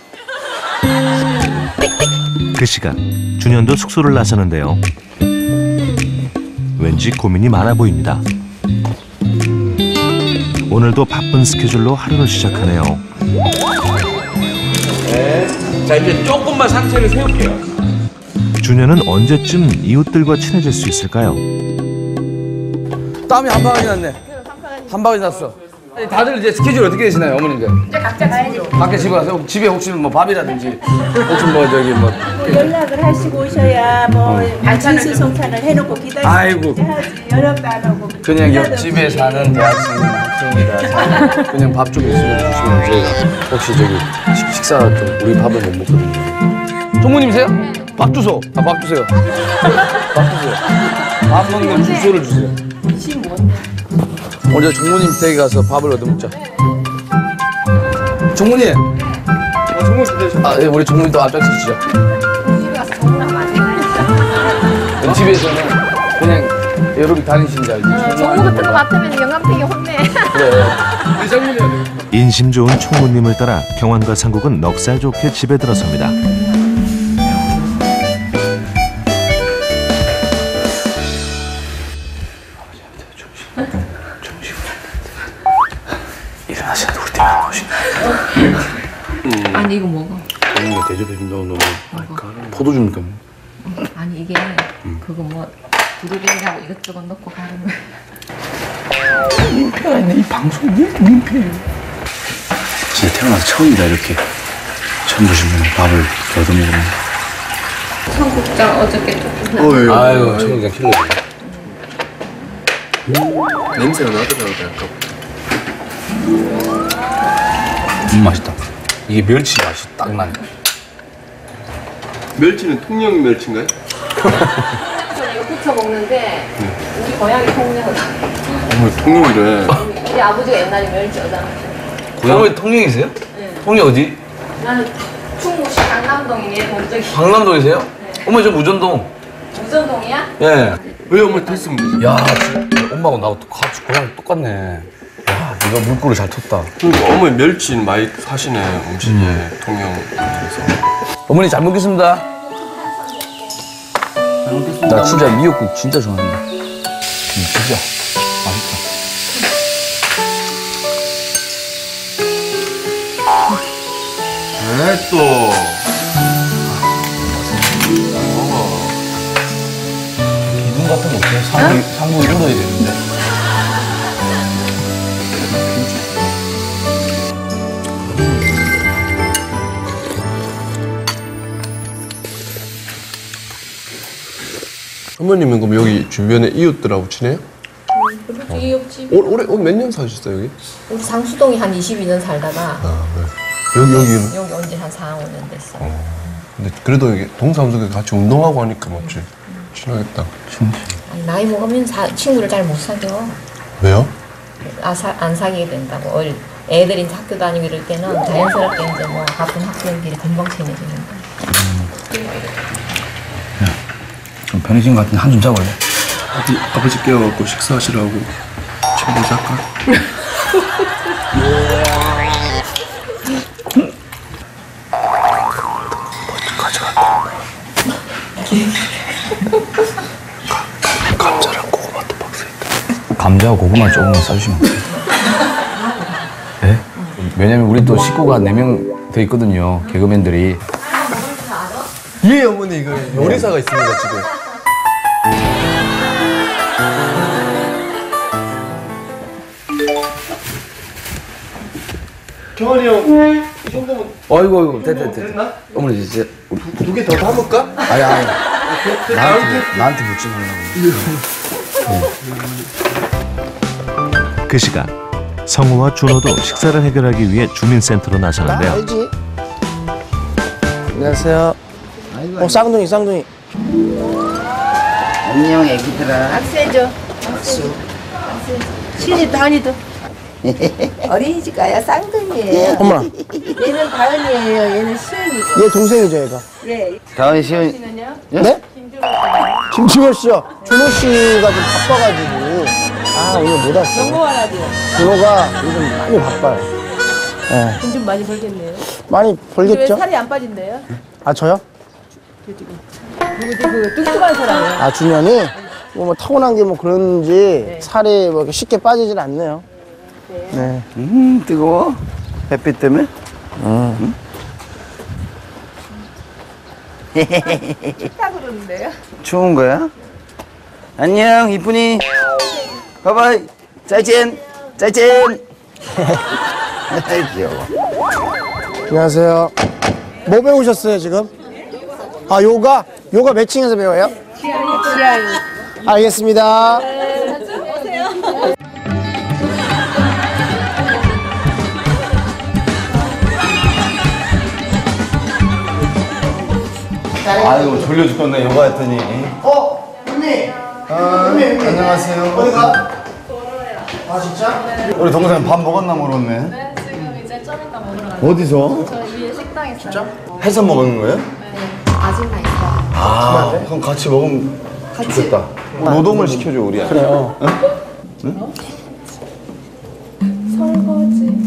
그 시간 준현도 숙소를 나서는데요. 왠지 고민이 많아 보입니다. 오늘도 바쁜 스케줄로 하루를 시작하네요. 자 이제 조금만 상체를 세울게요 준현은 언제쯤 이웃들과 친해질 수 있을까요? 땀이 한 바가지 났네 한 방이 났어. 다들 이제 스케줄 어떻게 되시나요, 어머님들? 이제 각자 가야죠. 밖에 집에 가서 집에 혹시 뭐 밥이라든지 혹시 뭐 저기 뭐 뭐 연락을 하시고 오셔야 뭐 어. 진수 성찬을 해놓고 기다리고 아이고. 하지 연락도 안 하고 그냥 옆집에 사는 대학생 학생이라서 *laughs* 그냥 밥 좀 있으면 주시면 아, 저희가 혹시 저기 식사 좀 우리 밥을 못 먹거든요. 총무님이세요? 밥 주소. 아, 밥 주세요. *laughs* 밥 주세요. 밥 먹는 주소를 주세요. 먼저 종무님 댁에 가서 밥을 얻어먹자. 종무님. 아, 종무 기대죠. 아, 예, 우리 종무님 또 앞장 서시죠. TV에서는 그냥 여러분 다니시는 줄 알지. 정보 같은 거 맡으면 영감택이 혼내. 네. 그래. 인심 좋은 총무님을 따라 경환과 상국은 넉살 좋게 집에 들어섭니다. 줍니까? 아니 이게 그거 뭐 두루뱅이하고 이것저것 넣고 가는 거. 민폐가 있네 이 방송 왜 민폐예요 진짜 태어나서 처음이다 이렇게 처음 보시면 밥을 이렇게 얻어먹으면 청국장 어저께 조금. 어이, 아유 청국장 킬러 냄새가 나더라고요 아까. 음 맛있다 이게 멸치 맛이 딱 나네 멸치는 통영 멸치인가요? 저는 이거 부쳐 먹는데 우리 고향이 통영이다. 어머 통영이래. 우리 아버지가 옛날에 멸치 어다. 고향이 통영이세요? 네. 통영 어디? 나는 충무시 강남동이네 본 적이. 강남동이세요? 어머니 저 무전동 무전동이야? 예. 왜 어머니 됐으면 되죠? 야 진짜 엄마하고 나하고 같이 고향 똑같네 야 네가 물꼬를 잘 텄다 그러니까 어머니 멸치 많이 사시네 음식에 통영에서. 어머니 잘 먹겠습니다. 나 진짜 미역국 진짜 좋아한다. 음, 진짜 맛있다. 왜 또? 기둥 같은 거 없어요? 상부, 상부 열어야 되는데. 어머님은 그럼 여기 주변에 이웃들하고 이 옆집 올, 올해 몇 년 사셨어요 여기? 우리 상수동이 한 22년 살다가 아 네. 여기? 여기 온지한 4, 5년 됐어. 근데 그래도 이게 동사무소에 같이 운동하고 하니까 맞지? 친하겠다. 아니, 나이 먹으면 사, 친구를 잘 못 사겨. 왜요? 아, 사, 안 사귀게 된다고. 어릴, 애들이 이제 학교 다니고 이럴 때는 자연스럽게 이제 뭐 바쁜 학생들이 금방 친해지는 거야. 좀 편의점 같은 데한줌 잡을래? 아버지, 아버지 깨워갖고 식사하시라고 침대 잠깐. 감자랑 고구마도 박스 있다. 감자와 고구마 조금만 싸주시면 돼요. 네? 왜냐면 우리 또 식구가 한네명더 있거든요. 개그맨들이. 예 어머니 이거 요리사가 있습니다 지금. 경환이 형, 이 정도면 어이구, 어이구, 됐다, 됐다. 됐나? 어머니, 이제. 두개 더 담을까? 아니, 아니. 나한테, 나한테 묻지 말라고. 그 시간 성우와 준호도 식사를 해결하기 위해 주민센터로 나서는데요. 안녕하세요. 어 쌍둥이 쌍둥이. 안녕 애기들아 악세죠. 악세. 신이 다니도. *laughs* 어린이집 가야 쌍둥이에요. 어머나. 얘는 다은이에요. 얘는 시은이고. 얘 동생이죠 얘가. 예. 다은이 시은 네? 김준호 씨요. 준호 씨가 좀 바빠가지고 아 오늘 못 왔어요. 넘어와라죠. 준호가 요즘 많이 바빠요. 예. 돈좀 많이 벌겠네요. 많이 근데 왜 벌겠죠? 살이 안 빠진대요? 아 저요? 누구지 그 뚱뚱한 사람이요. 아 준현이 뭐, 뭐 타고난 게 뭐 그런지 살이 뭐 이렇게 쉽게 빠지질 않네요. 네. 음 뜨거워 햇빛 때문에 음. 춥다 그러는데요? 추운 거야? 안녕 이쁜이 바이바이 짜이젠 짜이젠 *laughs* 아이 귀여워 안녕하세요. 뭐 배우셨어요 지금? 아 요가? 요가 몇 층에서 배워요? 알겠습니다. 아이고 졸려 죽겠네 요가 했더니 어, 언니. 아, 안녕하세요 어디 가? 아 진짜? 우리 동생 밥 먹었나 모르겠네 네, 지금 이제 좀 이따 먹으러 가요. 어디서? 저 위에 식당에 진짜? 해서 먹는 거예요? 아직 나 있어요. 아 그럼 같이 먹으면 좋겠다 노동을 시켜줘 우리한테 그래요. 응? 설거지.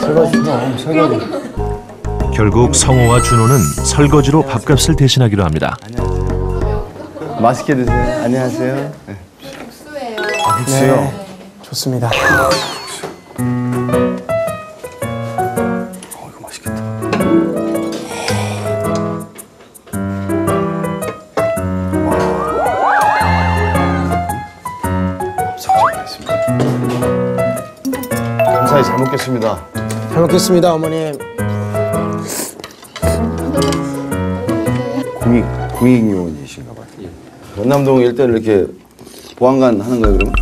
설거지. 설거지 결국 성우와 준호는 설거지로 밥값을 대신하기로 합니다. 맛있게 드세요 안녕하세요 네. 국수예요. 아 국수요? 네. 좋습니다. 먹겠습니다 잘 먹겠습니다 어머님. 공익 공익 요원이신가 봐요 연남동 일대를 이렇게 보안관 하는 거예요 그러면?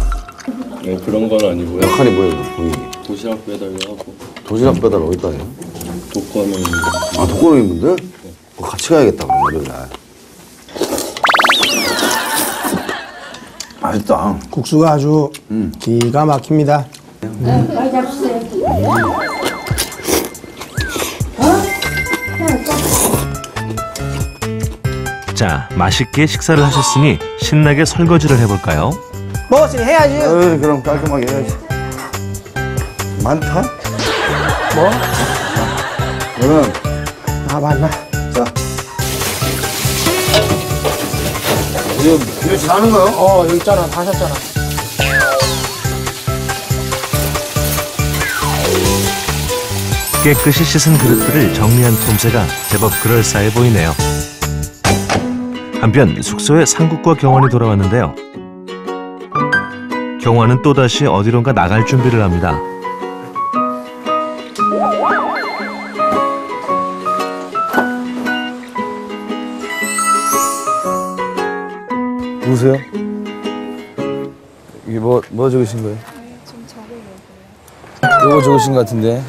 네, 그런 건 아니고요. 역할이 뭐예요 공익이? 도시락 배달도 하고 도시락 배달 어디다 해요? 독거는 아 독거노인 분들? 어, 같이 가야겠다 그럼 월요일 날 맛있다 국수가 아주 기가 막힙니다. 많 맛있게 식사를 하셨으니 신나게 설거지를 해볼까요? 먹었으니 해야지. 어이, 그럼 깔끔하게 해야지 많다? 뭐? 그러면 아 맞나? 자 이거 이거 지나는 거요? 어 여기 있잖아 다 하셨잖아. 깨끗이 씻은 그릇들을 정리한 폼새가 제법 그럴싸해 보이네요. 한편 숙소에 상국과 경환이 돌아왔는데요. 경환은 또다시 어디론가 나갈 준비를 합니다. 누구세요? 이게 뭐, 뭐 적으신 거예요? 좀. 요거 적으신 것 같은데.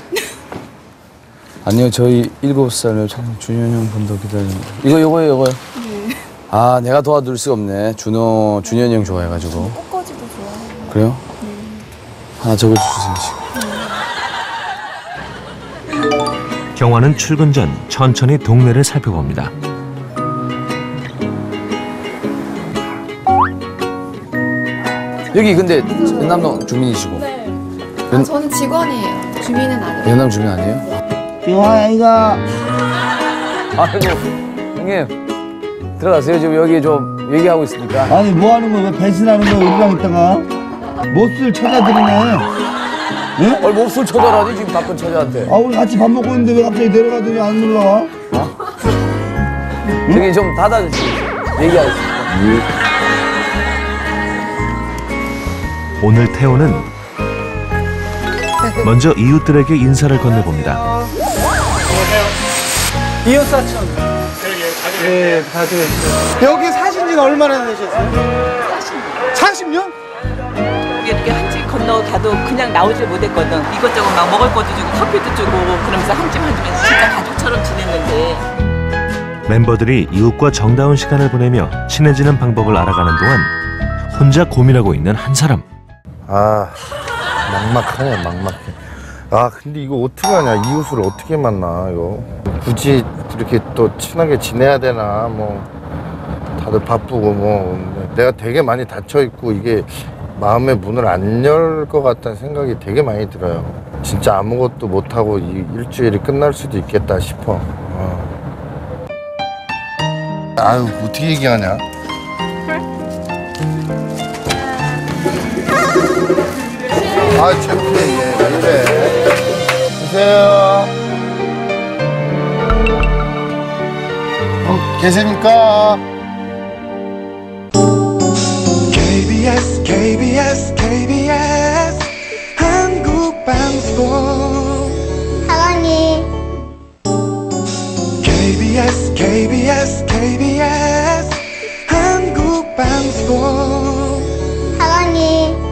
아니요, 저희 일곱 살 준현이 형 본다 기다립니다. 이거 요거예요, 요거요? 네. 아, 내가 도와줄 수가 없네. 준호, 준현이 형 좋아해가지고. 꽃꽂이도 좋아해요. 그래요? 네. 하나 적어주세요, 지금. 경환은 출근 전 천천히 동네를 살펴봅니다. 여기 근데 연남동 주민이시고. 네. 연- 아, 저는 직원이에요. 주민은 아니에요. 연남 주민 아니에요? 경화야 이거. 아이고, 형님. 들어가세요. 지금 여기 좀 얘기하고 있으니까. 아니 뭐 하는 거야 왜 배신하는 거야 우리랑 있다가 못을 찾아드리네 응? 뭘 몹쓸 처자라니 지금 바쁜 처자한테. 아 우리 같이 밥 먹고 있는데 왜 갑자기 내려가더니 안 놀러와? 저기 좀 닫아주시고 얘기하고 있습니다. 오늘 태호는 먼저 이웃들에게 인사를 건네봅니다. 이웃 사촌. 네, 다들. 여기 사신 지는 얼마나 되셨어요? 40년. 40년? 이게 이렇게 한집 건너가도 그냥 나오질 못했거든. 이것저것 막 먹을 것도 주고 커피도 주고 그러면서 한찜한 찜에서 진짜 가족처럼 지냈는데 멤버들이 이웃과 정다운 시간을 보내며 친해지는 방법을 알아가는 동안 혼자 고민하고 있는 한 사람. 아 막막하네 막막해 아 근데 이거 어떻게 하냐? 이웃을 어떻게 만나 이거? 굳이 이렇게 또 친하게 지내야 되나? 뭐 다들 바쁘고 뭐. 내가 되게 많이 닫혀 있고 이게 마음의 문을 안 열 것 같다는 생각이 되게 많이 들어요. 진짜 아무것도 못하고 이 일주일이 끝날 수도 있겠다 싶어. 어. 아유 어떻게 얘기하냐? 아, 창피해. 계세요? 어, 계십니까? KBS KBS KBS 한국 방송 사랑해 KBS KBS KBS 한국 방송 사랑해